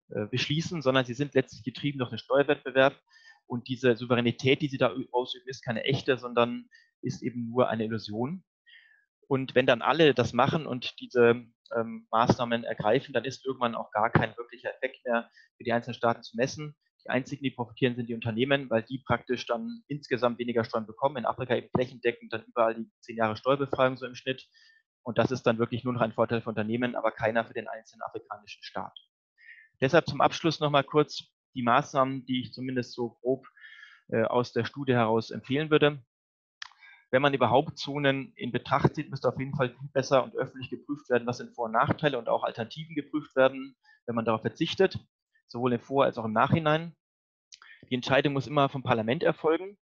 äh, beschließen, sondern sie sind letztlich getrieben durch den Steuerwettbewerb. Und diese Souveränität, die sie da ausüben, ist keine echte, sondern ist eben nur eine Illusion. Und wenn dann alle das machen und diese ähm, Maßnahmen ergreifen, dann ist irgendwann auch gar kein wirklicher Effekt mehr für die einzelnen Staaten zu messen. Die einzigen, die profitieren, sind die Unternehmen, weil die praktisch dann insgesamt weniger Steuern bekommen. In Afrika eben flächendeckend dann überall die zehn Jahre Steuerbefreiung so im Schnitt. Und das ist dann wirklich nur noch ein Vorteil für Unternehmen, aber keiner für den einzelnen afrikanischen Staat. Deshalb zum Abschluss nochmal kurz die Maßnahmen, die ich zumindest so grob äh, aus der Studie heraus empfehlen würde. Wenn man überhaupt Zonen in Betracht zieht, müsste auf jeden Fall viel besser und öffentlich geprüft werden, was sind Vor- und Nachteile und auch Alternativen geprüft werden, wenn man darauf verzichtet, sowohl im Vor- als auch im Nachhinein. Die Entscheidung muss immer vom Parlament erfolgen.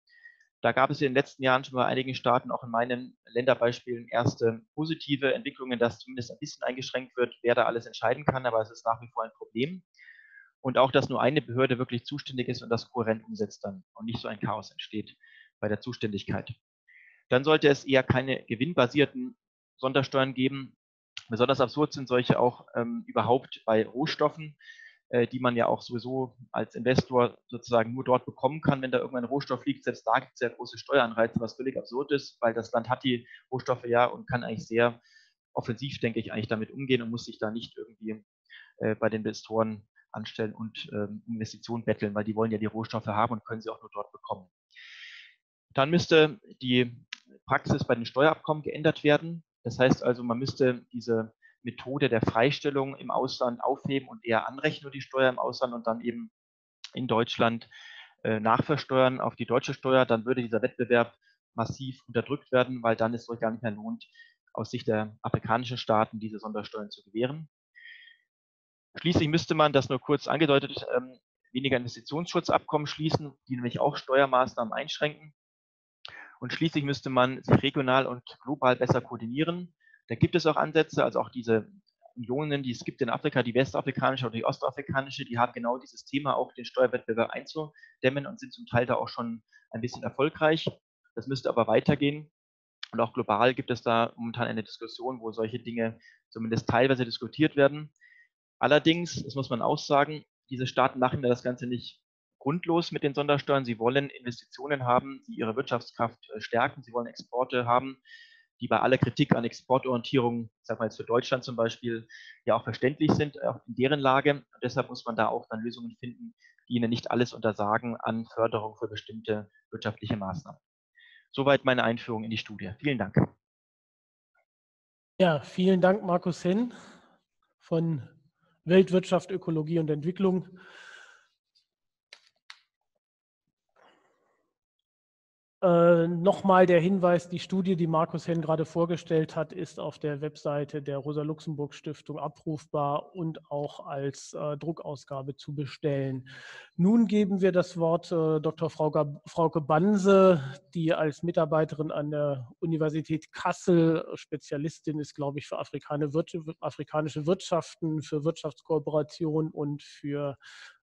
Da gab es in den letzten Jahren schon bei einigen Staaten, auch in meinen Länderbeispielen, erste positive Entwicklungen, dass zumindest ein bisschen eingeschränkt wird, wer da alles entscheiden kann, aber es ist nach wie vor ein Problem. Und auch, dass nur eine Behörde wirklich zuständig ist und das kohärent umsetzt dann und nicht so ein Chaos entsteht bei der Zuständigkeit. Dann sollte es eher keine gewinnbasierten Sondersteuern geben. Besonders absurd sind solche auch ähm, überhaupt bei Rohstoffen. Äh, die man ja auch sowieso als Investor sozusagen nur dort bekommen kann, wenn da irgendein Rohstoff liegt. Selbst da gibt es sehr große Steueranreize, was völlig absurd ist, weil das Land hat die Rohstoffe ja und kann eigentlich sehr offensiv, denke ich, eigentlich damit umgehen und muss sich da nicht irgendwie äh, bei den Investoren anstellen und ähm, Investitionen betteln, weil die wollen ja die Rohstoffe haben und können sie auch nur dort bekommen. Dann müsste die Praxis bei den Steuerabkommen geändert werden. Das heißt also, man müsste diese Methode der Freistellung im Ausland aufheben und eher anrechnen nur die Steuer im Ausland und dann eben in Deutschland äh, nachversteuern auf die deutsche Steuer, dann würde dieser Wettbewerb massiv unterdrückt werden, weil dann es sich gar nicht mehr lohnt, aus Sicht der afrikanischen Staaten diese Sondersteuern zu gewähren. Schließlich müsste man, das nur kurz angedeutet, ähm, weniger Investitionsschutzabkommen schließen, die nämlich auch Steuermaßnahmen einschränken. Und schließlich müsste man sich regional und global besser koordinieren. Da gibt es auch Ansätze, also auch diese Unionen, die es gibt in Afrika, die westafrikanische oder die ostafrikanische, die haben genau dieses Thema auch, den Steuerwettbewerb einzudämmen und sind zum Teil da auch schon ein bisschen erfolgreich. Das müsste aber weitergehen. Und auch global gibt es da momentan eine Diskussion, wo solche Dinge zumindest teilweise diskutiert werden. Allerdings, das muss man auch sagen, diese Staaten machen das Ganze nicht grundlos mit den Sondersteuern. Sie wollen Investitionen haben, die ihre Wirtschaftskraft äh, stärken. Sie wollen Exporte haben, die bei aller Kritik an Exportorientierung, sag mal jetzt für Deutschland zum Beispiel, ja auch verständlich sind, auch in deren Lage. Und deshalb muss man da auch dann Lösungen finden, die ihnen nicht alles untersagen an Förderung für bestimmte wirtschaftliche Maßnahmen. Soweit meine Einführung in die Studie. Vielen Dank. Ja, vielen Dank, Markus Henn von Weltwirtschaft, Ökologie und Entwicklung. Äh, Nochmal der Hinweis, die Studie, die Markus Henn gerade vorgestellt hat, ist auf der Webseite der Rosa-Luxemburg-Stiftung abrufbar und auch als äh, Druckausgabe zu bestellen. Nun geben wir das Wort äh, Dr. Frauke, Frauke Banse, die als Mitarbeiterin an der Universität Kassel Spezialistin ist, glaube ich, für afrikanische Wirtschaften, für Wirtschaftskooperation und für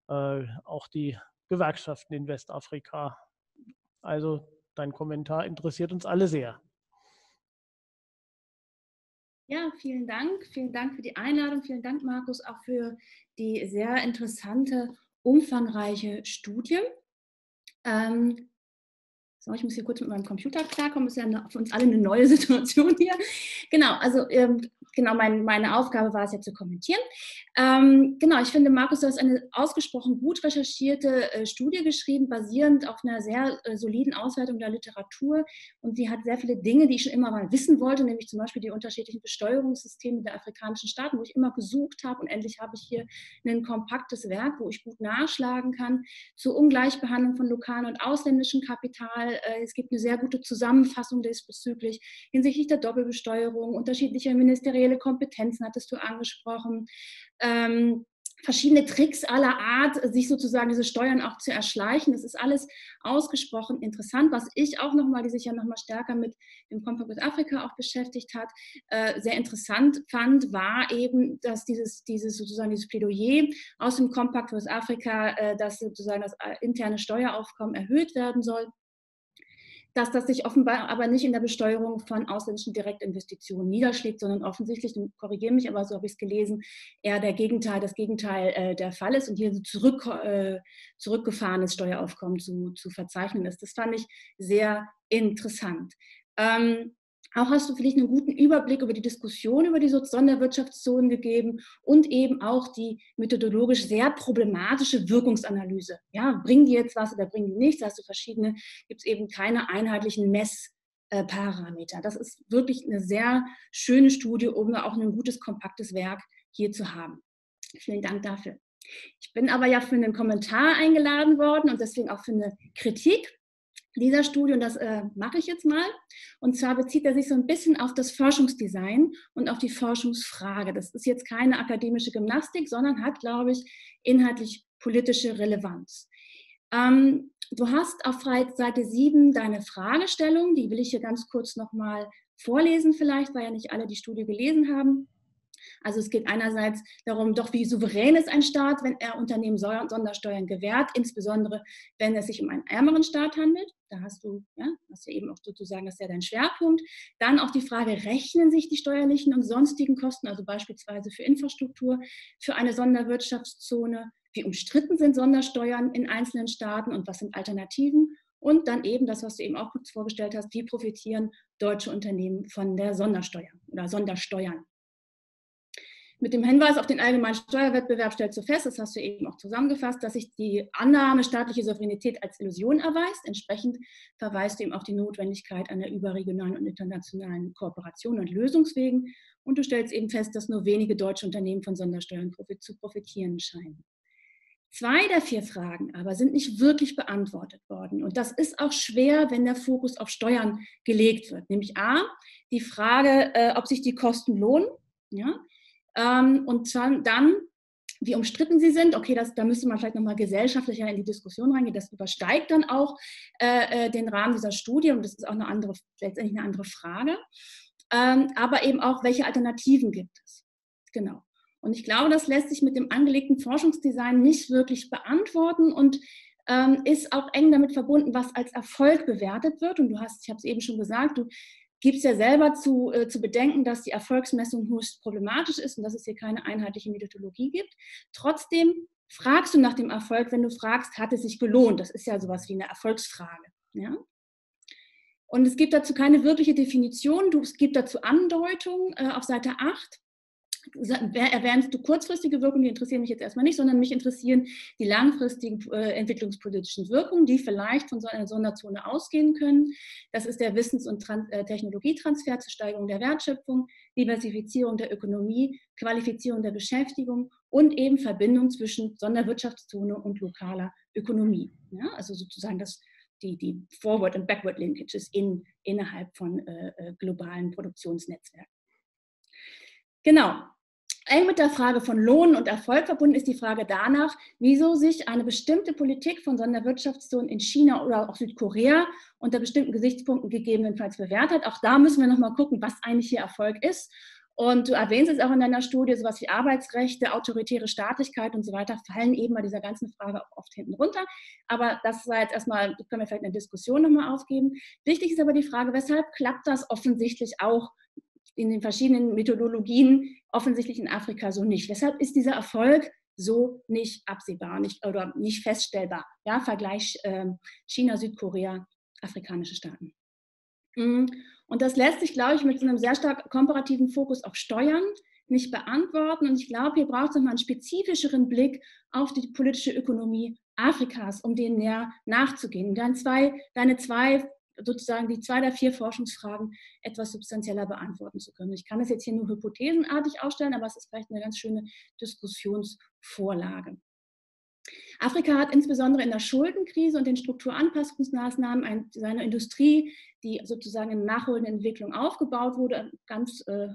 äh, auch die Gewerkschaften in Westafrika. Also Dein Kommentar interessiert uns alle sehr. Ja, vielen Dank. Vielen Dank für die Einladung. Vielen Dank, Markus, auch für die sehr interessante, umfangreiche Studie. Ähm, so, ich muss hier kurz mit meinem Computer klarkommen. Das ist ja für uns alle eine neue <laughs> Situation hier. Genau, also ähm, genau, mein, meine Aufgabe war es ja zu kommentieren. Ähm, genau, ich finde, Markus, du hast eine ausgesprochen gut recherchierte äh, Studie geschrieben, basierend auf einer sehr äh, soliden Auswertung der Literatur. Und sie hat sehr viele Dinge, die ich schon immer mal wissen wollte, nämlich zum Beispiel die unterschiedlichen Besteuerungssysteme der afrikanischen Staaten, wo ich immer gesucht habe. Und endlich habe ich hier ein kompaktes Werk, wo ich gut nachschlagen kann zur Ungleichbehandlung von lokalen und ausländischem Kapital. Äh, es gibt eine sehr gute Zusammenfassung diesbezüglich hinsichtlich der Doppelbesteuerung, unterschiedlicher ministerielle individuelle Kompetenzen hattest du angesprochen. Ähm, verschiedene Tricks aller Art, sich sozusagen diese Steuern auch zu erschleichen. Das ist alles ausgesprochen interessant. Was ich auch nochmal, die sich ja nochmal stärker mit dem Compact with Africa auch beschäftigt hat, äh, sehr interessant fand, war eben, dass dieses, dieses sozusagen dieses Plädoyer aus dem Compact with Africa, äh, dass sozusagen das äh, interne Steueraufkommen erhöht werden soll, dass das sich offenbar aber nicht in der Besteuerung von ausländischen Direktinvestitionen niederschlägt, sondern offensichtlich, korrigiere mich, aber so habe ich es gelesen, eher der Gegenteil, das Gegenteil äh, der Fall ist und hier so zurück, äh, zurückgefahrenes Steueraufkommen zu, zu verzeichnen ist. Das fand ich sehr interessant. Ähm, auch hast du vielleicht einen guten Überblick über die Diskussion über die Sonderwirtschaftszonen gegeben und eben auch die methodologisch sehr problematische Wirkungsanalyse. Ja, bringen die jetzt was oder bringen die nichts? Da hast du verschiedene, gibt es eben keine einheitlichen Messparameter. Das ist wirklich eine sehr schöne Studie, um auch ein gutes, kompaktes Werk hier zu haben. Vielen Dank dafür. Ich bin aber ja für einen Kommentar eingeladen worden und deswegen auch für eine Kritik dieser Studie, und das äh, mache ich jetzt mal. Und zwar bezieht er sich so ein bisschen auf das Forschungsdesign und auf die Forschungsfrage. Das ist jetzt keine akademische Gymnastik, sondern hat, glaube ich, inhaltlich politische Relevanz. Ähm, du hast auf Seite 7 deine Fragestellung, die will ich hier ganz kurz nochmal vorlesen vielleicht, weil ja nicht alle die Studie gelesen haben. Also es geht einerseits darum, doch wie souverän ist ein Staat, wenn er Unternehmen Sondersteuern gewährt, insbesondere wenn es sich um einen ärmeren Staat handelt. Da hast du, ja, hast ja eben auch sozusagen, das ist ja dein Schwerpunkt. Dann auch die Frage, rechnen sich die steuerlichen und sonstigen Kosten, also beispielsweise für Infrastruktur, für eine Sonderwirtschaftszone? Wie umstritten sind Sondersteuern in einzelnen Staaten und was sind Alternativen? Und dann eben das, was du eben auch kurz vorgestellt hast, wie profitieren deutsche Unternehmen von der Sondersteuer oder Sondersteuern? Mit dem Hinweis auf den allgemeinen Steuerwettbewerb stellst du fest, das hast du eben auch zusammengefasst, dass sich die Annahme staatliche Souveränität als Illusion erweist. Entsprechend verweist du eben auf die Notwendigkeit einer überregionalen und internationalen Kooperation und Lösungswegen. Und du stellst eben fest, dass nur wenige deutsche Unternehmen von Sondersteuern zu profitieren scheinen. Zwei der vier Fragen aber sind nicht wirklich beantwortet worden. Und das ist auch schwer, wenn der Fokus auf Steuern gelegt wird. Nämlich A, die Frage, äh, ob sich die Kosten lohnen. Ja? Ähm, und dann, wie umstritten sie sind, okay, das, da müsste man vielleicht nochmal gesellschaftlicher in die Diskussion reingehen. Das übersteigt dann auch äh, äh, den Rahmen dieser Studie und das ist auch eine andere, letztendlich eine andere Frage. Ähm, aber eben auch, welche Alternativen gibt es? Genau. Und ich glaube, das lässt sich mit dem angelegten Forschungsdesign nicht wirklich beantworten und ähm, ist auch eng damit verbunden, was als Erfolg bewertet wird. Und du hast, ich habe es eben schon gesagt, du gibt es ja selber zu, äh, zu bedenken, dass die Erfolgsmessung höchst problematisch ist und dass es hier keine einheitliche Methodologie gibt. Trotzdem fragst du nach dem Erfolg, wenn du fragst, hat es sich gelohnt? Das ist ja sowas wie eine Erfolgsfrage. Ja? Und es gibt dazu keine wirkliche Definition, es gibt dazu Andeutungen äh, auf Seite 8 erwähnst du kurzfristige Wirkungen, die interessieren mich jetzt erstmal nicht, sondern mich interessieren die langfristigen äh, entwicklungspolitischen Wirkungen, die vielleicht von so einer Sonderzone ausgehen können. Das ist der Wissens- und Trans äh, Technologietransfer zur Steigerung der Wertschöpfung, Diversifizierung der Ökonomie, Qualifizierung der Beschäftigung und eben Verbindung zwischen Sonderwirtschaftszone und lokaler Ökonomie. Ja, also sozusagen das die, die Forward- und Backward-Linkages in, innerhalb von äh, äh globalen Produktionsnetzwerken. Genau, Eng mit der Frage von Lohn und Erfolg verbunden ist die Frage danach, wieso sich eine bestimmte Politik von Sonderwirtschaftszonen in China oder auch Südkorea unter bestimmten Gesichtspunkten gegebenenfalls bewährt hat. Auch da müssen wir nochmal gucken, was eigentlich hier Erfolg ist. Und du erwähnst es auch in deiner Studie, sowas wie Arbeitsrechte, autoritäre Staatlichkeit und so weiter fallen eben bei dieser ganzen Frage auch oft hinten runter. Aber das war jetzt erstmal, können wir vielleicht eine Diskussion nochmal aufgeben. Wichtig ist aber die Frage, weshalb klappt das offensichtlich auch in den verschiedenen Methodologien offensichtlich in Afrika so nicht. Weshalb ist dieser Erfolg so nicht absehbar nicht, oder nicht feststellbar? Ja, Vergleich äh, China, Südkorea, afrikanische Staaten. Mm, und das lässt sich, glaube ich, mit einem sehr stark komparativen Fokus auf Steuern nicht beantworten. Und ich glaube, hier braucht es nochmal einen spezifischeren Blick auf die politische Ökonomie Afrikas, um denen näher nachzugehen. Dann zwei, deine zwei sozusagen die zwei der vier Forschungsfragen etwas substanzieller beantworten zu können. Ich kann das jetzt hier nur hypothesenartig ausstellen, aber es ist vielleicht eine ganz schöne Diskussionsvorlage. Afrika hat insbesondere in der Schuldenkrise und den Strukturanpassungsmaßnahmen ein, seine Industrie, die sozusagen in nachholender Entwicklung aufgebaut wurde, ganz äh,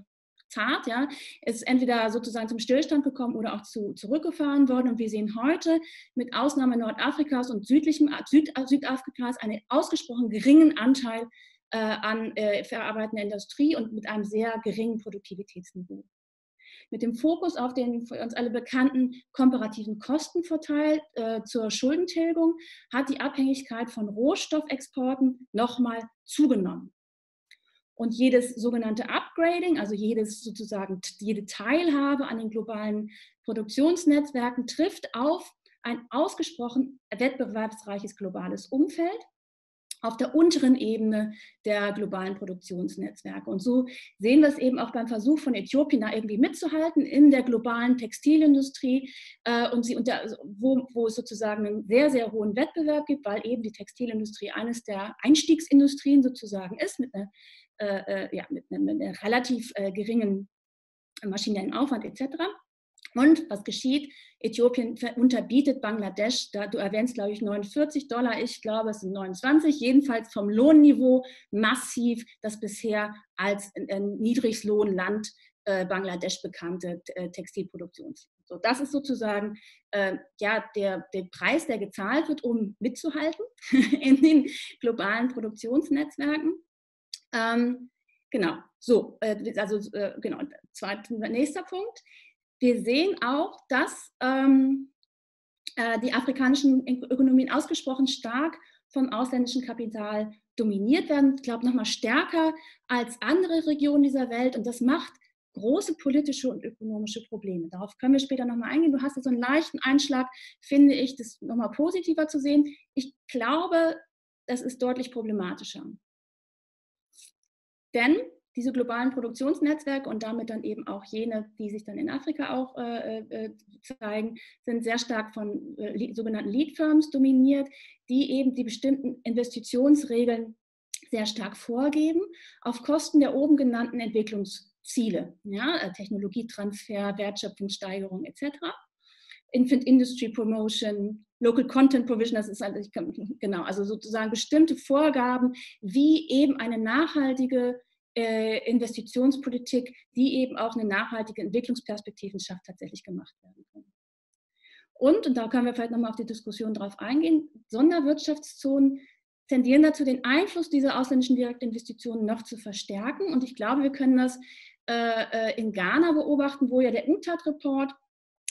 zart, ja, ist entweder sozusagen zum Stillstand gekommen oder auch zu, zurückgefahren worden. Und wir sehen heute mit Ausnahme Nordafrikas und südlichem Süd, Südafrikas einen ausgesprochen geringen Anteil äh, an äh, verarbeitender Industrie und mit einem sehr geringen Produktivitätsniveau. Mit dem Fokus auf den für uns alle bekannten komparativen Kostenvorteil äh, zur Schuldentilgung hat die Abhängigkeit von Rohstoffexporten nochmal zugenommen. Und jedes sogenannte Upgrading, also jedes sozusagen jede Teilhabe an den globalen Produktionsnetzwerken trifft auf ein ausgesprochen wettbewerbsreiches globales Umfeld auf der unteren Ebene der globalen Produktionsnetzwerke. Und so sehen wir es eben auch beim Versuch von Äthiopien, da irgendwie mitzuhalten in der globalen Textilindustrie äh, und sie unter, also wo, wo es sozusagen einen sehr, sehr hohen Wettbewerb gibt, weil eben die Textilindustrie eines der Einstiegsindustrien sozusagen ist, mit einer, ja, mit einer, mit einer relativ äh, geringen maschinellen Aufwand etc. Und was geschieht? Äthiopien unterbietet Bangladesch, da, du erwähnst, glaube ich, 49 Dollar, ich glaube, es sind 29, jedenfalls vom Lohnniveau massiv das bisher als Niedriglohnland äh, Bangladesch bekannte äh, Textilproduktions. So, das ist sozusagen äh, ja, der, der Preis, der gezahlt wird, um mitzuhalten <laughs> in den globalen Produktionsnetzwerken. Ähm, genau, so, äh, also äh, genau, zweiter, nächster Punkt wir sehen auch, dass ähm, äh, die afrikanischen Ökonomien ausgesprochen stark vom ausländischen Kapital dominiert werden. Ich glaube, nochmal stärker als andere Regionen dieser Welt. Und das macht große politische und ökonomische Probleme. Darauf können wir später nochmal eingehen. Du hast jetzt so einen leichten Einschlag, finde ich, das nochmal positiver zu sehen. Ich glaube, das ist deutlich problematischer. Denn diese globalen Produktionsnetzwerke und damit dann eben auch jene, die sich dann in Afrika auch äh, äh, zeigen, sind sehr stark von äh, sogenannten Lead Firms dominiert, die eben die bestimmten Investitionsregeln sehr stark vorgeben, auf Kosten der oben genannten Entwicklungsziele, ja, äh, Technologietransfer, Wertschöpfungssteigerung etc. Infant Industry Promotion, Local Content Provision, das ist also, genau, also sozusagen bestimmte Vorgaben, wie eben eine nachhaltige äh, Investitionspolitik, die eben auch eine nachhaltige Entwicklungsperspektiven schafft, tatsächlich gemacht werden können. Und, und da können wir vielleicht nochmal auf die Diskussion drauf eingehen, Sonderwirtschaftszonen tendieren dazu, den Einfluss dieser ausländischen Direktinvestitionen noch zu verstärken. Und ich glaube, wir können das äh, äh in Ghana beobachten, wo ja der UNCTAD-Report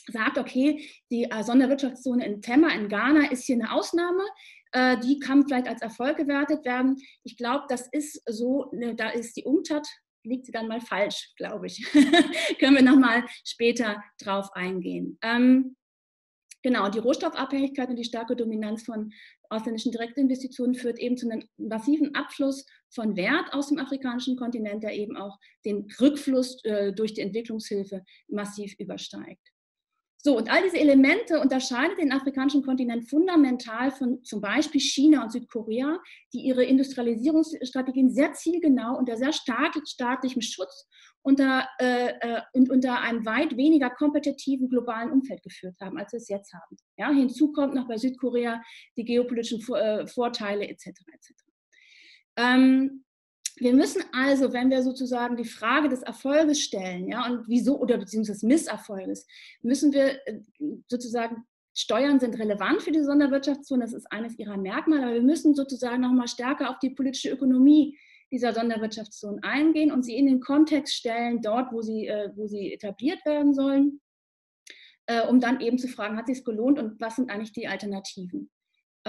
sagt, okay, die äh, Sonderwirtschaftszone in Tema in Ghana ist hier eine Ausnahme. Äh, die kann vielleicht als Erfolg gewertet werden. Ich glaube, das ist so, ne, da ist die UNCTAD, liegt sie dann mal falsch, glaube ich. <laughs> Können wir nochmal später drauf eingehen. Ähm, Genau, die Rohstoffabhängigkeit und die starke Dominanz von ausländischen Direktinvestitionen führt eben zu einem massiven Abfluss von Wert aus dem afrikanischen Kontinent, der eben auch den Rückfluss äh, durch die Entwicklungshilfe massiv übersteigt. So, und all diese Elemente unterscheiden den afrikanischen Kontinent fundamental von zum Beispiel China und Südkorea, die ihre Industrialisierungsstrategien sehr zielgenau unter sehr staatlichem Schutz unter, äh, äh, und unter einem weit weniger kompetitiven globalen Umfeld geführt haben, als wir es jetzt haben. Ja, hinzu kommt noch bei Südkorea die geopolitischen äh, Vorteile etc. etc. Ähm, wir müssen also, wenn wir sozusagen die Frage des Erfolges stellen, ja, und wieso oder beziehungsweise Misserfolges, müssen wir äh, sozusagen Steuern sind relevant für die Sonderwirtschaftszone, das ist eines ihrer Merkmale, aber wir müssen sozusagen nochmal stärker auf die politische Ökonomie dieser Sonderwirtschaftszone eingehen und sie in den Kontext stellen, dort, wo sie, äh, wo sie etabliert werden sollen, äh, um dann eben zu fragen, hat sich es gelohnt und was sind eigentlich die Alternativen?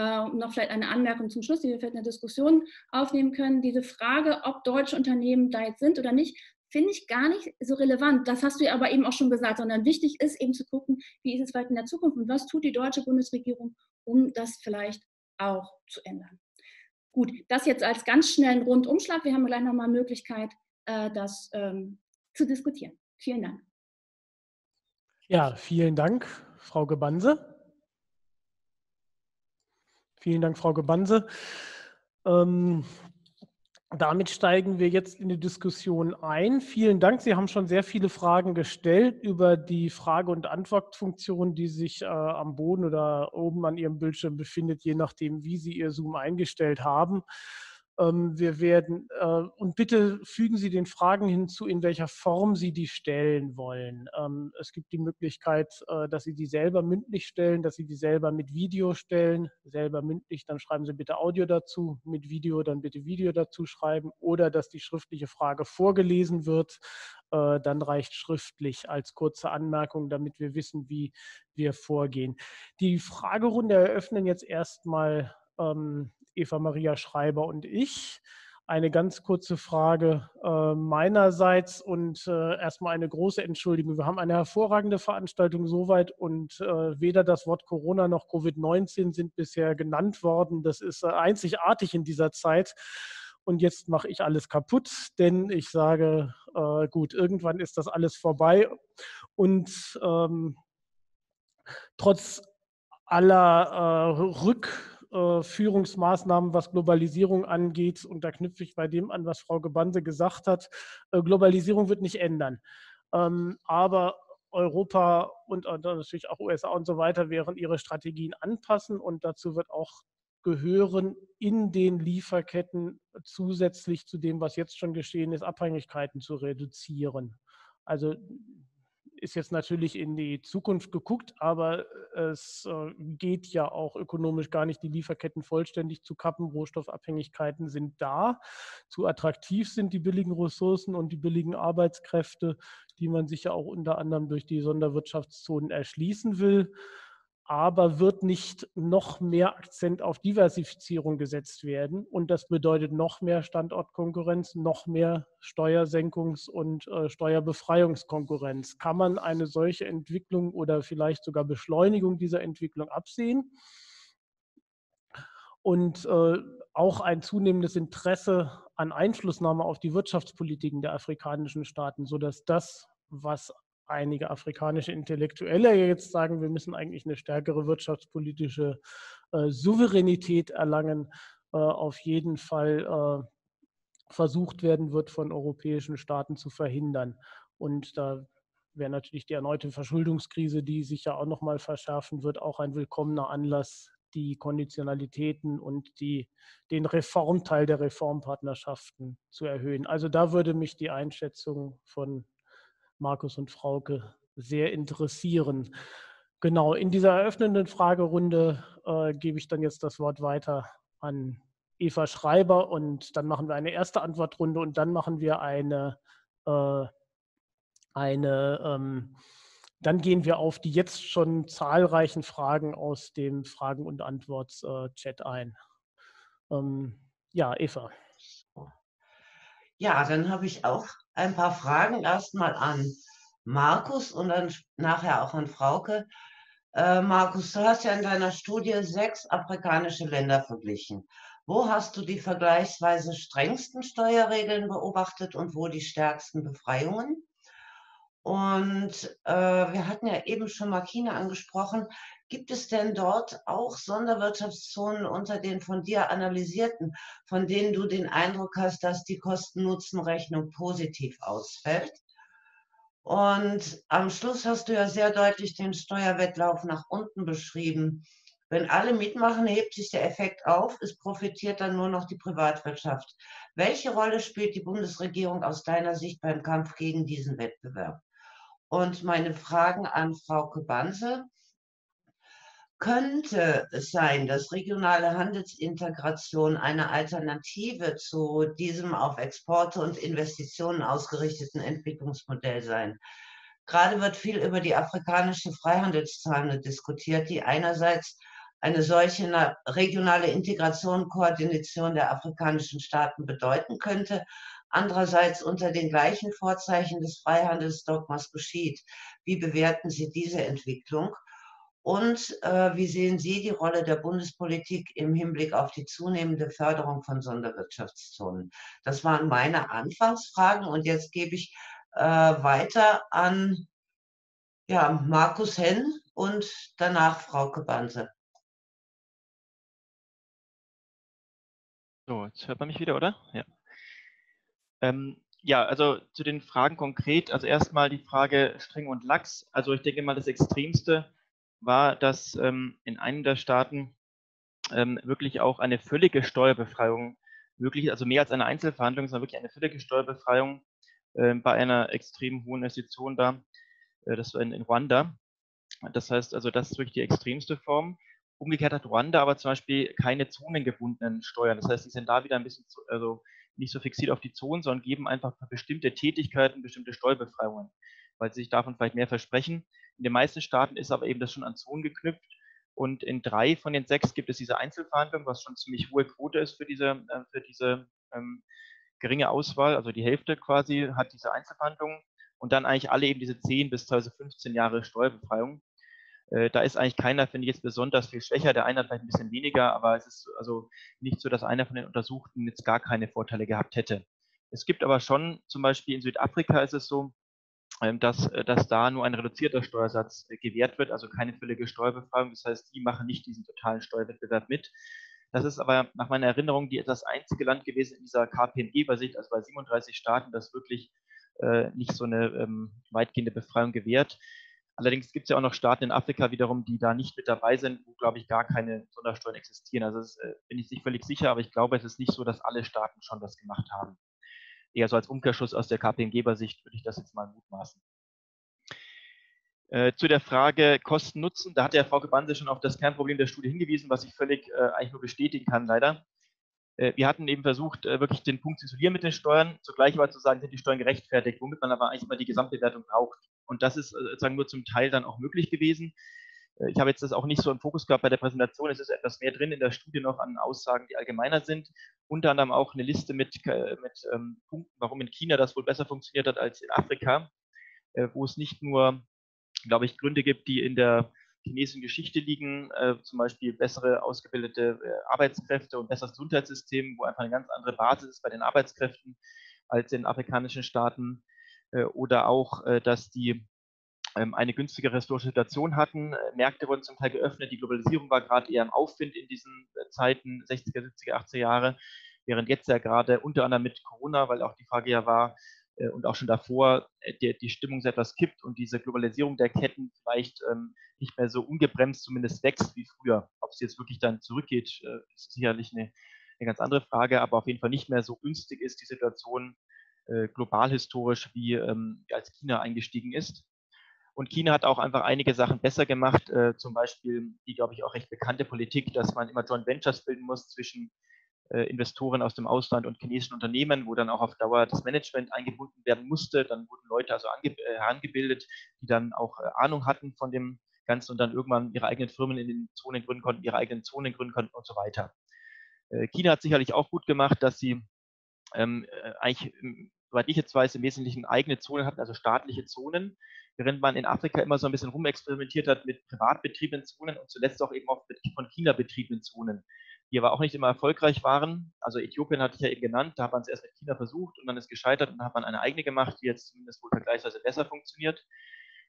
Äh, noch vielleicht eine Anmerkung zum Schluss, die wir vielleicht in der Diskussion aufnehmen können. Diese Frage, ob deutsche Unternehmen da jetzt sind oder nicht, finde ich gar nicht so relevant. Das hast du ja aber eben auch schon gesagt, sondern wichtig ist eben zu gucken, wie ist es vielleicht in der Zukunft und was tut die deutsche Bundesregierung, um das vielleicht auch zu ändern. Gut, das jetzt als ganz schnellen Rundumschlag. Wir haben gleich nochmal Möglichkeit, äh, das ähm, zu diskutieren. Vielen Dank. Ja, vielen Dank, Frau Gebanse. Vielen Dank, Frau Gebanse. Ähm, damit steigen wir jetzt in die Diskussion ein. Vielen Dank. Sie haben schon sehr viele Fragen gestellt über die Frage- und Antwortfunktion, die sich äh, am Boden oder oben an Ihrem Bildschirm befindet, je nachdem, wie Sie Ihr Zoom eingestellt haben. Ähm, wir werden, äh, und bitte fügen Sie den Fragen hinzu, in welcher Form Sie die stellen wollen. Ähm, es gibt die Möglichkeit, äh, dass Sie die selber mündlich stellen, dass Sie die selber mit Video stellen. Selber mündlich, dann schreiben Sie bitte Audio dazu, mit Video dann bitte Video dazu schreiben oder dass die schriftliche Frage vorgelesen wird. Äh, dann reicht schriftlich als kurze Anmerkung, damit wir wissen, wie wir vorgehen. Die Fragerunde eröffnen jetzt erstmal ähm, Eva Maria Schreiber und ich. Eine ganz kurze Frage äh, meinerseits und äh, erstmal eine große Entschuldigung. Wir haben eine hervorragende Veranstaltung soweit und äh, weder das Wort Corona noch Covid-19 sind bisher genannt worden. Das ist äh, einzigartig in dieser Zeit. Und jetzt mache ich alles kaputt, denn ich sage, äh, gut, irgendwann ist das alles vorbei. Und ähm, trotz aller äh, Rück äh, Führungsmaßnahmen, was Globalisierung angeht. Und da knüpfe ich bei dem an, was Frau Gebanse gesagt hat. Äh, Globalisierung wird nicht ändern. Ähm, aber Europa und natürlich auch USA und so weiter werden ihre Strategien anpassen und dazu wird auch gehören, in den Lieferketten zusätzlich zu dem, was jetzt schon geschehen ist, Abhängigkeiten zu reduzieren. Also ist jetzt natürlich in die Zukunft geguckt, aber es äh, geht ja auch ökonomisch gar nicht, die Lieferketten vollständig zu kappen. Rohstoffabhängigkeiten sind da. Zu attraktiv sind die billigen Ressourcen und die billigen Arbeitskräfte, die man sich ja auch unter anderem durch die Sonderwirtschaftszonen erschließen will aber wird nicht noch mehr Akzent auf Diversifizierung gesetzt werden. Und das bedeutet noch mehr Standortkonkurrenz, noch mehr Steuersenkungs- und äh, Steuerbefreiungskonkurrenz. Kann man eine solche Entwicklung oder vielleicht sogar Beschleunigung dieser Entwicklung absehen? Und äh, auch ein zunehmendes Interesse an Einflussnahme auf die Wirtschaftspolitiken der afrikanischen Staaten, sodass das, was einige afrikanische Intellektuelle jetzt sagen, wir müssen eigentlich eine stärkere wirtschaftspolitische äh, Souveränität erlangen, äh, auf jeden Fall äh, versucht werden wird, von europäischen Staaten zu verhindern. Und da wäre natürlich die erneute Verschuldungskrise, die sich ja auch nochmal verschärfen wird, auch ein willkommener Anlass, die Konditionalitäten und die, den Reformteil der Reformpartnerschaften zu erhöhen. Also da würde mich die Einschätzung von Markus und Frauke sehr interessieren. Genau, in dieser eröffnenden Fragerunde äh, gebe ich dann jetzt das Wort weiter an Eva Schreiber und dann machen wir eine erste Antwortrunde und dann machen wir eine, äh, eine ähm, dann gehen wir auf die jetzt schon zahlreichen Fragen aus dem Fragen- und Antworts-Chat äh, ein. Ähm, ja, Eva. Ja, dann habe ich auch ein paar Fragen erstmal an Markus und dann nachher auch an Frauke. Äh, Markus, du hast ja in deiner Studie sechs afrikanische Länder verglichen. Wo hast du die vergleichsweise strengsten Steuerregeln beobachtet und wo die stärksten Befreiungen? Und äh, wir hatten ja eben schon mal China angesprochen. Gibt es denn dort auch Sonderwirtschaftszonen unter den von dir analysierten, von denen du den Eindruck hast, dass die Kosten-Nutzen-Rechnung positiv ausfällt? Und am Schluss hast du ja sehr deutlich den Steuerwettlauf nach unten beschrieben. Wenn alle mitmachen, hebt sich der Effekt auf, es profitiert dann nur noch die Privatwirtschaft. Welche Rolle spielt die Bundesregierung aus deiner Sicht beim Kampf gegen diesen Wettbewerb? Und meine Fragen an Frau Banse könnte es sein, dass regionale Handelsintegration eine Alternative zu diesem auf Exporte und Investitionen ausgerichteten Entwicklungsmodell sein. Gerade wird viel über die afrikanische Freihandelszone diskutiert, die einerseits eine solche regionale Integration, Koordination der afrikanischen Staaten bedeuten könnte, andererseits unter den gleichen Vorzeichen des Freihandelsdogmas geschieht. Wie bewerten Sie diese Entwicklung? Und äh, wie sehen Sie die Rolle der Bundespolitik im Hinblick auf die zunehmende Förderung von Sonderwirtschaftszonen? Das waren meine Anfangsfragen und jetzt gebe ich äh, weiter an ja, Markus Henn und danach Frau Kebanse. So, jetzt hört man mich wieder, oder? Ja. Ähm, ja, also zu den Fragen konkret. Also erstmal die Frage Streng und Lachs. Also ich denke mal, das Extremste war, dass ähm, in einem der Staaten ähm, wirklich auch eine völlige Steuerbefreiung möglich, also mehr als eine Einzelverhandlung, sondern wirklich eine völlige Steuerbefreiung äh, bei einer extrem hohen Investition da. Äh, das war in, in Ruanda. Das heißt also, das ist wirklich die extremste Form. Umgekehrt hat Ruanda aber zum Beispiel keine zonengebundenen Steuern. Das heißt, die sind da wieder ein bisschen, zu, also nicht so fixiert auf die Zonen, sondern geben einfach bestimmte Tätigkeiten bestimmte Steuerbefreiungen, weil sie sich davon vielleicht mehr versprechen. In den meisten Staaten ist aber eben das schon an Zonen geknüpft. Und in drei von den sechs gibt es diese Einzelverhandlungen, was schon ziemlich hohe Quote ist für diese, äh, für diese ähm, geringe Auswahl. Also die Hälfte quasi hat diese Einzelverhandlungen und dann eigentlich alle eben diese 10 bis teilweise 15 Jahre Steuerbefreiung. Äh, da ist eigentlich keiner, finde ich, jetzt besonders viel schwächer. Der eine hat vielleicht ein bisschen weniger, aber es ist also nicht so, dass einer von den Untersuchten jetzt gar keine Vorteile gehabt hätte. Es gibt aber schon, zum Beispiel in Südafrika ist es so, ähm, dass, äh, dass da nur ein reduzierter Steuersatz äh, gewährt wird, also keine völlige Steuerbefreiung. Das heißt, die machen nicht diesen totalen Steuerwettbewerb mit. Das ist aber nach meiner Erinnerung die, das einzige Land gewesen in dieser KPMG-Übersicht, also bei 37 Staaten, das wirklich nicht so eine ähm, weitgehende Befreiung gewährt. Allerdings gibt es ja auch noch Staaten in Afrika wiederum, die da nicht mit dabei sind, wo, glaube ich, gar keine Sondersteuern existieren. Also das äh, bin ich nicht völlig sicher, aber ich glaube, es ist nicht so, dass alle Staaten schon das gemacht haben. Eher so als Umkehrschluss aus der KPMG-Sicht würde ich das jetzt mal mutmaßen. Äh, zu der Frage Kosten-Nutzen, da hat ja Frau Gebanse schon auf das Kernproblem der Studie hingewiesen, was ich völlig äh, eigentlich nur bestätigen kann, leider. Äh, wir hatten eben versucht, äh, wirklich den Punkt zu isolieren mit den Steuern, zugleich aber zu sagen, sind die Steuern gerechtfertigt, womit man aber eigentlich immer die Gesamtbewertung braucht. Und das ist äh, sozusagen nur zum Teil dann auch möglich gewesen. Ich habe jetzt das auch nicht so im Fokus gehabt bei der Präsentation. Es ist etwas mehr drin in der Studie noch an Aussagen, die allgemeiner sind. Unter anderem auch eine Liste mit, mit ähm, Punkten, warum in China das wohl besser funktioniert hat als in Afrika, wo es nicht nur, glaube ich, Gründe gibt, die in der chinesischen Geschichte liegen, äh, zum Beispiel bessere ausgebildete äh, Arbeitskräfte und besseres Gesundheitssystem, wo einfach eine ganz andere Basis ist bei den Arbeitskräften als in afrikanischen Staaten. Äh, oder auch, äh, dass die ähm, eine günstigere historische Situation hatten. Äh, Märkte wurden zum Teil geöffnet, die Globalisierung war gerade eher im Aufwind in diesen äh, Zeiten, 60er, 70er, 80er Jahre, während jetzt ja gerade unter anderem mit Corona, weil auch die Frage ja war, und auch schon davor äh, die, die Stimmung etwas kippt und diese Globalisierung der Ketten vielleicht ähm, nicht mehr so ungebremst zumindest wächst wie früher. Ob es jetzt wirklich dann zurückgeht, äh, ist sicherlich eine, eine, ganz andere Frage, aber auf jeden Fall nicht mehr so günstig ist die Situation äh, global historisch, wie ähm, als China eingestiegen ist. Und China hat auch einfach einige Sachen besser gemacht, äh, zum Beispiel die, glaube ich, auch recht bekannte Politik, dass man immer Joint Ventures bilden muss zwischen äh, Investoren aus dem Ausland und chinesischen Unternehmen, wo dann auch auf Dauer das Management eingebunden werden musste. Dann wurden Leute also äh, herangebildet, die dann auch äh, Ahnung hatten von dem Ganzen und dann irgendwann ihre eigenen Firmen in den Zonen gründen konnten, ihre eigenen Zonen gründen konnten und so weiter. Äh, China hat sicherlich auch gut gemacht, dass sie ähm, äh, eigentlich, soweit ich jetzt weiß, im Wesentlichen eigene Zonen hatten, also staatliche Zonen, während man in Afrika immer so ein bisschen rumexperimentiert hat mit privat betriebenen Zonen und zuletzt auch eben auch mit von China betriebenen Zonen die aber auch nicht immer erfolgreich waren. Also Äthiopien hatte ich ja eben genannt, da hat man es erst mit China versucht und dann ist gescheitert und dann hat man eine eigene gemacht, die jetzt zumindest wohl vergleichsweise besser funktioniert.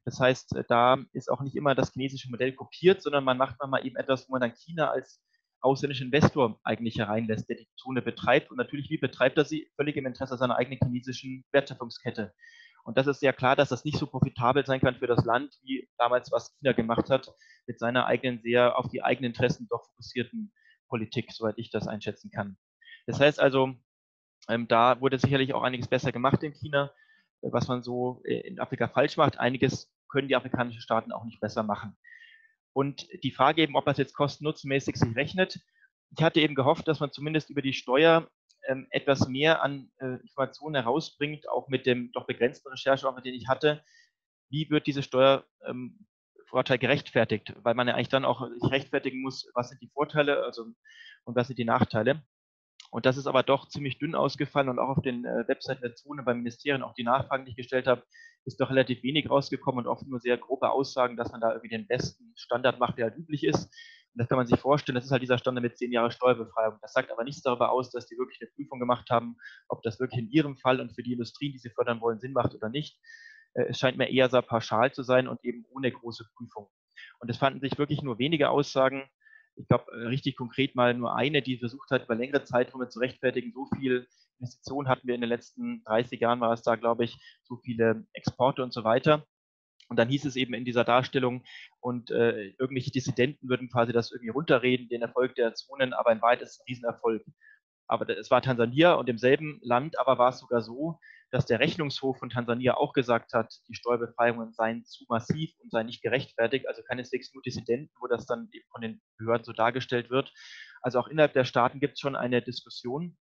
Das heißt, äh, da ist auch nicht immer das chinesische Modell kopiert, sondern man macht mal eben etwas, wo man dann China als ausländischen Investor eigentlich hereinlässt, der die Zone betreibt. Und natürlich, wie betreibt er sie? Völlig im Interesse seiner eigenen chinesischen Wertschöpfungskette. Und das ist sehr klar, dass das nicht so profitabel sein kann für das Land, wie damals, was China gemacht hat, mit seiner eigenen, sehr auf die eigenen Interessen doch fokussierten Politik, soweit ich das einschätzen kann. Das heißt also, ähm, da wurde sicherlich auch einiges besser gemacht in China, äh, was man so äh, in Afrika falsch macht. Einiges können die afrikanischen Staaten auch nicht besser machen. Und die Frage eben, ob das jetzt kosten-nutzenmäßig sich rechnet. Ich hatte eben gehofft, dass man zumindest über die Steuer ähm, etwas mehr an äh, Informationen herausbringt, auch mit dem doch begrenzten Rechercheaufwand, den ich hatte. Wie wird diese Steuer ähm, Vorteil gerechtfertigt, weil man ja eigentlich dann auch rechtfertigen muss, was sind die Vorteile also, und was sind die Nachteile. Und das ist aber doch ziemlich dünn ausgefallen und auch auf den äh, Webseiten der Zone beim Ministerien, auch die Nachfragen, die ich gestellt habe, ist doch relativ wenig rausgekommen und oft nur sehr grobe Aussagen, dass man da irgendwie den besten Standard macht, der halt üblich ist. Und das kann man sich vorstellen, das ist halt dieser Standard mit zehn Jahren Steuerbefreiung. Das sagt aber nichts darüber aus, dass die wirklich eine Prüfung gemacht haben, ob das wirklich in ihrem Fall und für die Industrien, die sie fördern wollen, Sinn macht oder nicht. Äh, es scheint mir eher sehr pauschal zu sein und eben ohne große Prüfung. Und es fanden sich wirklich nur wenige Aussagen. Ich glaube, äh, richtig konkret mal nur eine, die versucht hat, über längere Zeiträume zu rechtfertigen, so viel Investitionen hatten wir in den letzten 30 Jahren, war es da, glaube ich, so viele Exporte und so weiter. Und dann hieß es eben in dieser Darstellung, und äh, irgendwelche Dissidenten würden quasi das irgendwie runterreden, den Erfolg der Zonen, aber in Wahrheit ist es ein Riesenerfolg. aber es war Tansania und im selben Land, aber war es sogar so, dass der Rechnungshof von Tansania auch gesagt hat, die Steuerbefreiungen seien zu massiv und seien nicht gerechtfertigt, also keineswegs nur Dissidenten, wo das dann eben von den Behörden so dargestellt wird. Also auch innerhalb der Staaten gibt es schon eine Diskussion.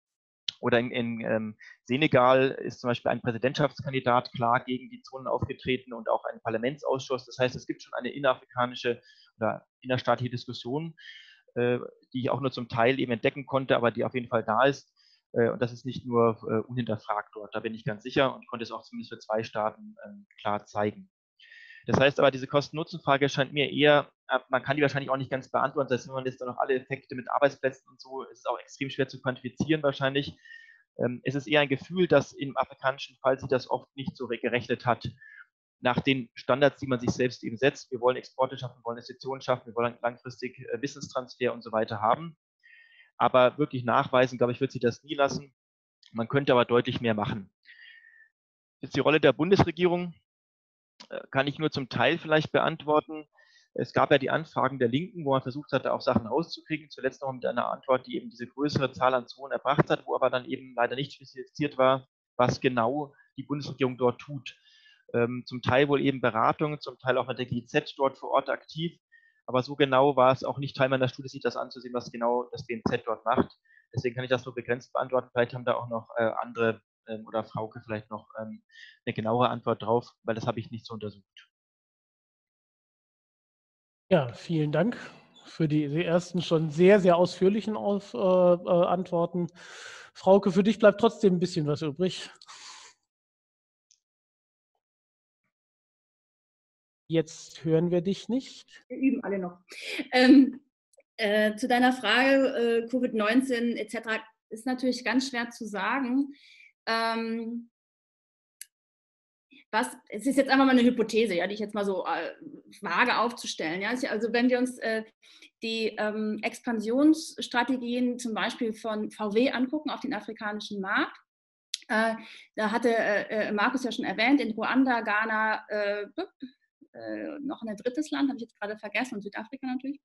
Oder in, in ähm, Senegal ist zum Beispiel ein Präsidentschaftskandidat klar gegen die Zonen aufgetreten und auch ein Parlamentsausschuss. Das heißt, es gibt schon eine innerafrikanische oder innerstaatliche Diskussion, äh, die ich auch nur zum Teil eben entdecken konnte, aber die auf jeden Fall da ist. Äh, und das ist nicht nur äh, unhinterfragt dort, da bin ich ganz sicher und konnte es auch zumindest für zwei Staaten ähm, klar zeigen. Das heißt aber, diese Kosten-Nutzen-Frage scheint mir eher, äh, man kann die wahrscheinlich auch nicht ganz beantworten, das heißt, wenn man jetzt dann noch alle Effekte mit Arbeitsplätzen und so, ist es auch extrem schwer zu quantifizieren wahrscheinlich. Ähm, es ist eher ein Gefühl, dass im afrikanischen Fall sich das oft nicht so gerechnet hat nach den Standards, die man sich selbst eben setzt. Wir wollen Exporte schaffen, wir wollen Investitionen schaffen, wir wollen langfristig Wissenstransfer und so weiter haben. Aber wirklich nachweisen, glaube ich, wird sie das nie lassen. Man könnte aber deutlich mehr machen. Jetzt die Rolle der Bundesregierung äh, kann ich nur zum Teil vielleicht beantworten. Es gab ja die Anfragen der Linken, wo man versucht hatte, auch Sachen rauszukriegen. Zuletzt noch mit einer Antwort, die eben diese größere Zahl an Zonen erbracht hat, wo aber dann eben leider nicht spezifiziert war, was genau die Bundesregierung dort tut. Ähm, zum Teil wohl eben Beratungen, zum Teil auch mit der GIZ dort vor Ort aktiv. Aber so genau war es auch nicht Teil meiner Studie, sich das anzusehen, was genau das BMZ dort macht. Deswegen kann ich das nur begrenzt beantworten. Vielleicht haben da auch noch äh, andere ähm, oder Frauke vielleicht noch ähm, eine genauere Antwort drauf, weil das habe ich nicht so untersucht. Ja, vielen Dank für die, die ersten schon sehr, sehr ausführlichen auf, äh, äh, Antworten. Frauke, für dich bleibt trotzdem ein bisschen was übrig. Jetzt hören wir dich nicht. Wir üben alle noch. Ähm, äh, zu deiner Frage, äh, Covid-19 etc., ist natürlich ganz schwer zu sagen. Ähm, was, es ist jetzt einfach mal eine Hypothese, ja, die ich jetzt mal so äh, vage aufzustellen. Ja. Also wenn wir uns äh, die ähm, Expansionsstrategien zum Beispiel von VW angucken auf den afrikanischen Markt, äh, da hatte äh, Markus ja schon erwähnt, in Ruanda, Ghana, äh, noch ein drittes Land, habe ich jetzt gerade vergessen, und Südafrika natürlich,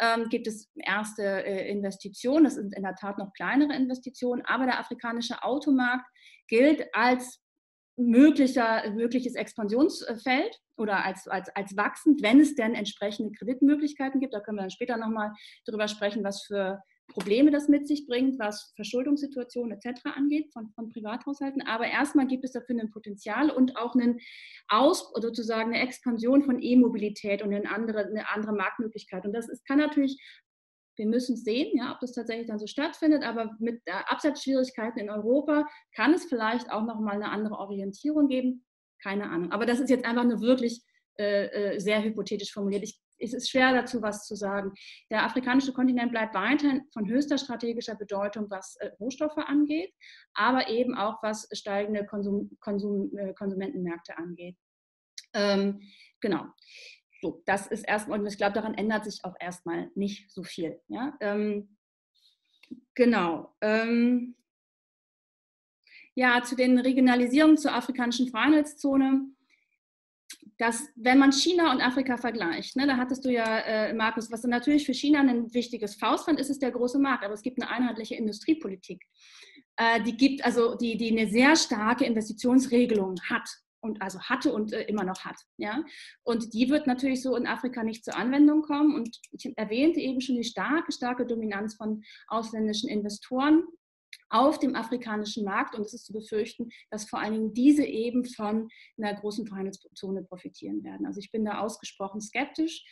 ähm, gibt es erste äh, Investitionen. Das sind in der Tat noch kleinere Investitionen, aber der afrikanische Automarkt gilt als möglicher, mögliches Expansionsfeld oder als, als, als wachsend, wenn es denn entsprechende Kreditmöglichkeiten gibt. Da können wir dann später nochmal darüber sprechen, was für Probleme das mit sich bringt, was Verschuldungssituationen etc. angeht von, von Privathaushalten. Aber erstmal gibt es dafür ein Potenzial und auch einen Aus, sozusagen eine Expansion von E-Mobilität und eine andere, eine andere Marktmöglichkeit. Und das ist, kann natürlich wir müssen sehen, ja, ob das tatsächlich dann so stattfindet, aber mit Absatzschwierigkeiten in Europa kann es vielleicht auch nochmal eine andere Orientierung geben. Keine Ahnung. Aber das ist jetzt einfach nur wirklich äh, äh, sehr hypothetisch formuliert. Ich es ist schwer dazu was zu sagen. Der afrikanische Kontinent bleibt weiterhin von höchster strategischer Bedeutung, was äh, Rohstoffe angeht, aber eben auch was steigende Konsum, Konsum, äh, Konsumentenmärkte angeht. Ähm, genau. So, das ist erstmal, und ich glaube, daran ändert sich auch erstmal nicht so viel. Ja? Ähm, genau. Ähm, ja, zu den Regionalisierungen zur afrikanischen Freihandelszone dass wenn man China und Afrika vergleicht, ne, da hattest du ja, äh, Markus, was natürlich für China ein wichtiges Faustpfand ist, ist der große Markt, aber es gibt eine einheitliche Industriepolitik. Äh, die gibt also, die, die eine sehr starke Investitionsregelung hat und also hatte und äh, immer noch hat. Ja? Und die wird natürlich so in Afrika nicht zur Anwendung kommen. Und ich erwähnte eben schon die starke, starke Dominanz von ausländischen Investoren auf dem afrikanischen Markt. Und es ist zu befürchten, dass vor allen Dingen diese eben von einer großen Freihandelszone profitieren werden. Also ich bin da ausgesprochen skeptisch.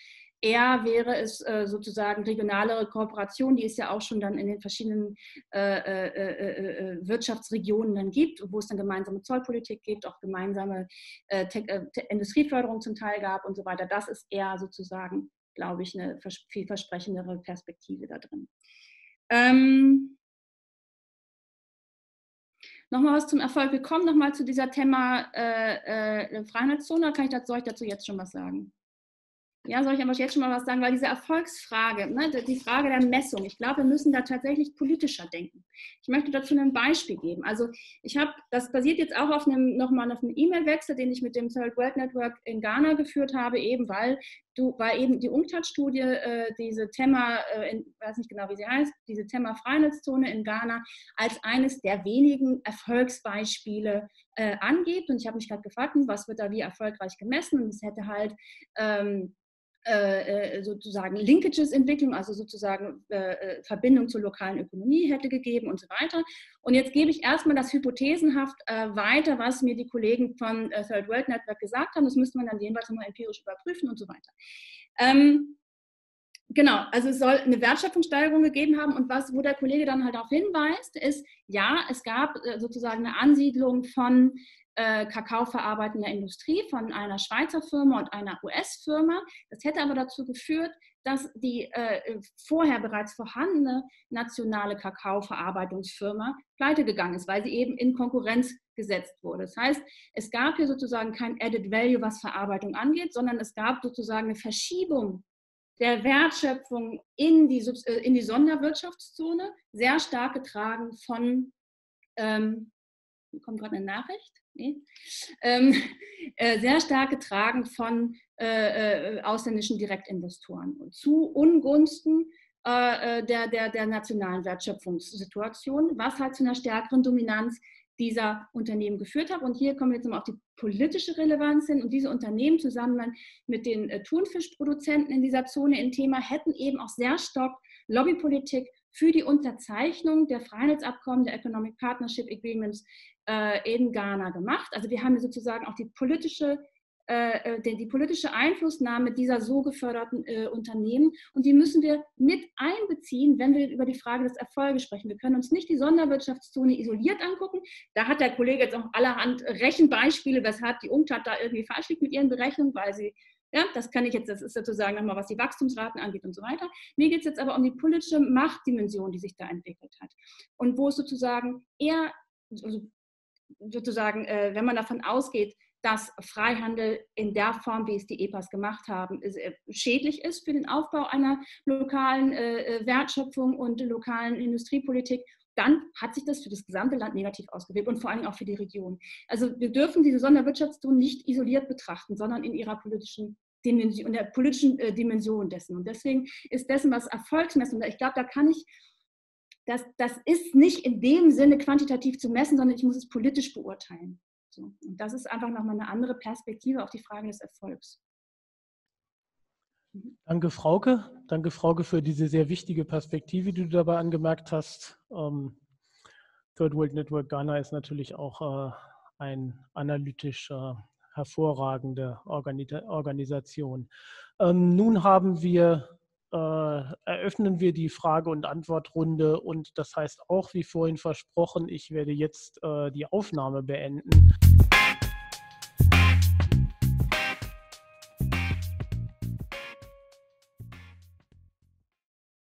Eher wäre es äh, sozusagen regionalere Kooperation, die es ja auch schon dann in den verschiedenen äh, äh, Wirtschaftsregionen dann gibt, wo es dann gemeinsame Zollpolitik gibt, auch gemeinsame Industrieförderung zum Teil gab und so weiter. Das ist eher sozusagen, glaube ich, eine vielversprechendere Perspektive da drin. Ähm, Nochmal was zum Erfolg. Wir kommen nochmal zu dieser Thema äh, äh, Freihandelszone. Kann ich dazu, soll ich dazu jetzt schon was sagen? Ja, soll ich aber jetzt schon mal was sagen, weil diese Erfolgsfrage, ne, die Frage der Messung, ich glaube, wir müssen da tatsächlich politischer denken. Ich möchte dazu ein Beispiel geben. Also ich habe, das basiert jetzt auch auf einem, nochmal auf einem E-Mail-Wechsel, den ich mit dem Third World Network in Ghana geführt habe, eben weil du, weil eben die UNCTAD-Studie äh, diese Thema, äh, in, weiß nicht genau, wie sie heißt, diese Thema Freihandelszone in Ghana als eines der wenigen Erfolgsbeispiele äh, angibt. Und ich habe mich gerade gefragt, hm, was wird da wie erfolgreich gemessen? Und es hätte halt ähm, äh, äh, sozusagen Linkages-Entwicklung, also sozusagen äh, Verbindung zur lokalen Ökonomie hätte gegeben und so weiter. Und jetzt gebe ich erstmal das hypothesenhaft weiter, was mir die Kollegen von Third World Network gesagt haben. Das müsste man dann jeweils nochmal empirisch überprüfen und so weiter. Ähm, Genau, also es soll eine Wertschöpfungssteigerung gegeben haben und was, wo der Kollege dann halt darauf hinweist, ist, ja, es gab sozusagen eine Ansiedlung von äh, Kakao verarbeitender Industrie von einer Schweizer Firma und einer US-Firma. Das hätte aber dazu geführt, dass die äh, vorher bereits vorhandene nationale Kakaoverarbeitungsfirma pleite gegangen ist, weil sie eben in Konkurrenz gesetzt wurde. Das heißt, es gab hier sozusagen kein Added Value, was Verarbeitung angeht, sondern es gab sozusagen eine Verschiebung der Wertschöpfung in die, äh, in die Sonderwirtschaftszone, sehr stark getragen von, ähm, kommt gerade eine Nachricht, ähm, äh, sehr stark getragen von äh, äh, ausländischen Direktinvestoren und zu Ungunsten äh, äh, der, der, der nationalen Wertschöpfungssituation, was halt zu einer stärkeren Dominanz dieser Unternehmen geführt hat. Und hier kommen wir jetzt mal auf die politische Relevanz hin. Und diese Unternehmen zusammen mit den Thunfischproduzenten in dieser Zone in Thema hätten eben auch sehr stark Lobbypolitik für die Unterzeichnung der Freihandelsabkommen, der Economic Partnership Agreements äh, in Ghana gemacht. Also wir haben sozusagen auch die politische äh, äh, die, die, politische Einflussnahme dieser so geförderten äh, Unternehmen und die müssen wir mit einbeziehen, wenn wir über die Frage des Erfolges sprechen. Wir können uns nicht die Sonderwirtschaftszone isoliert angucken. Da hat der Kollege jetzt auch allerhand Rechenbeispiele, weshalb die UNCTAD da irgendwie falsch liegt mit ihren Berechnungen, weil sie ja, das kann ich jetzt, das ist sozusagen nochmal, was die Wachstumsraten angeht und so weiter. Mir geht es jetzt aber um die politische Machtdimension, die sich da entwickelt hat. Und wo es sozusagen eher, also sozusagen, äh, wenn man davon ausgeht, dass Freihandel in der Form, wie es die EPAs gemacht haben, äh, schädlich ist für den Aufbau einer lokalen äh, äh, Wertschöpfung und lokalen Industriepolitik, dann hat sich das für das gesamte Land negativ ausgewirkt und vor allem auch für die Region. Also wir dürfen diese Sonderwirtschaftszone nicht isoliert betrachten, sondern in ihrer politischen Dimension, in der politischen Dimension dessen. Und deswegen ist dessen, was Erfolgsmessung, ich glaube, da kann ich das, das ist nicht in dem Sinne quantitativ zu messen, sondern ich muss es politisch beurteilen. So. Und das ist einfach nochmal eine andere Perspektive auf die Frage des Erfolgs. Mhm. Danke, Frauke. Danke, Frauke, für diese sehr wichtige Perspektive, die du dabei angemerkt hast. Ähm, Third World Network Ghana ist natürlich auch äh, ein analytisch hervorragende Organisation. Ähm, nun haben wir äh, eröffnen wir die Frage- und Antwortrunde und das heißt auch, wie vorhin versprochen, ich werde jetzt äh, die Aufnahme beenden.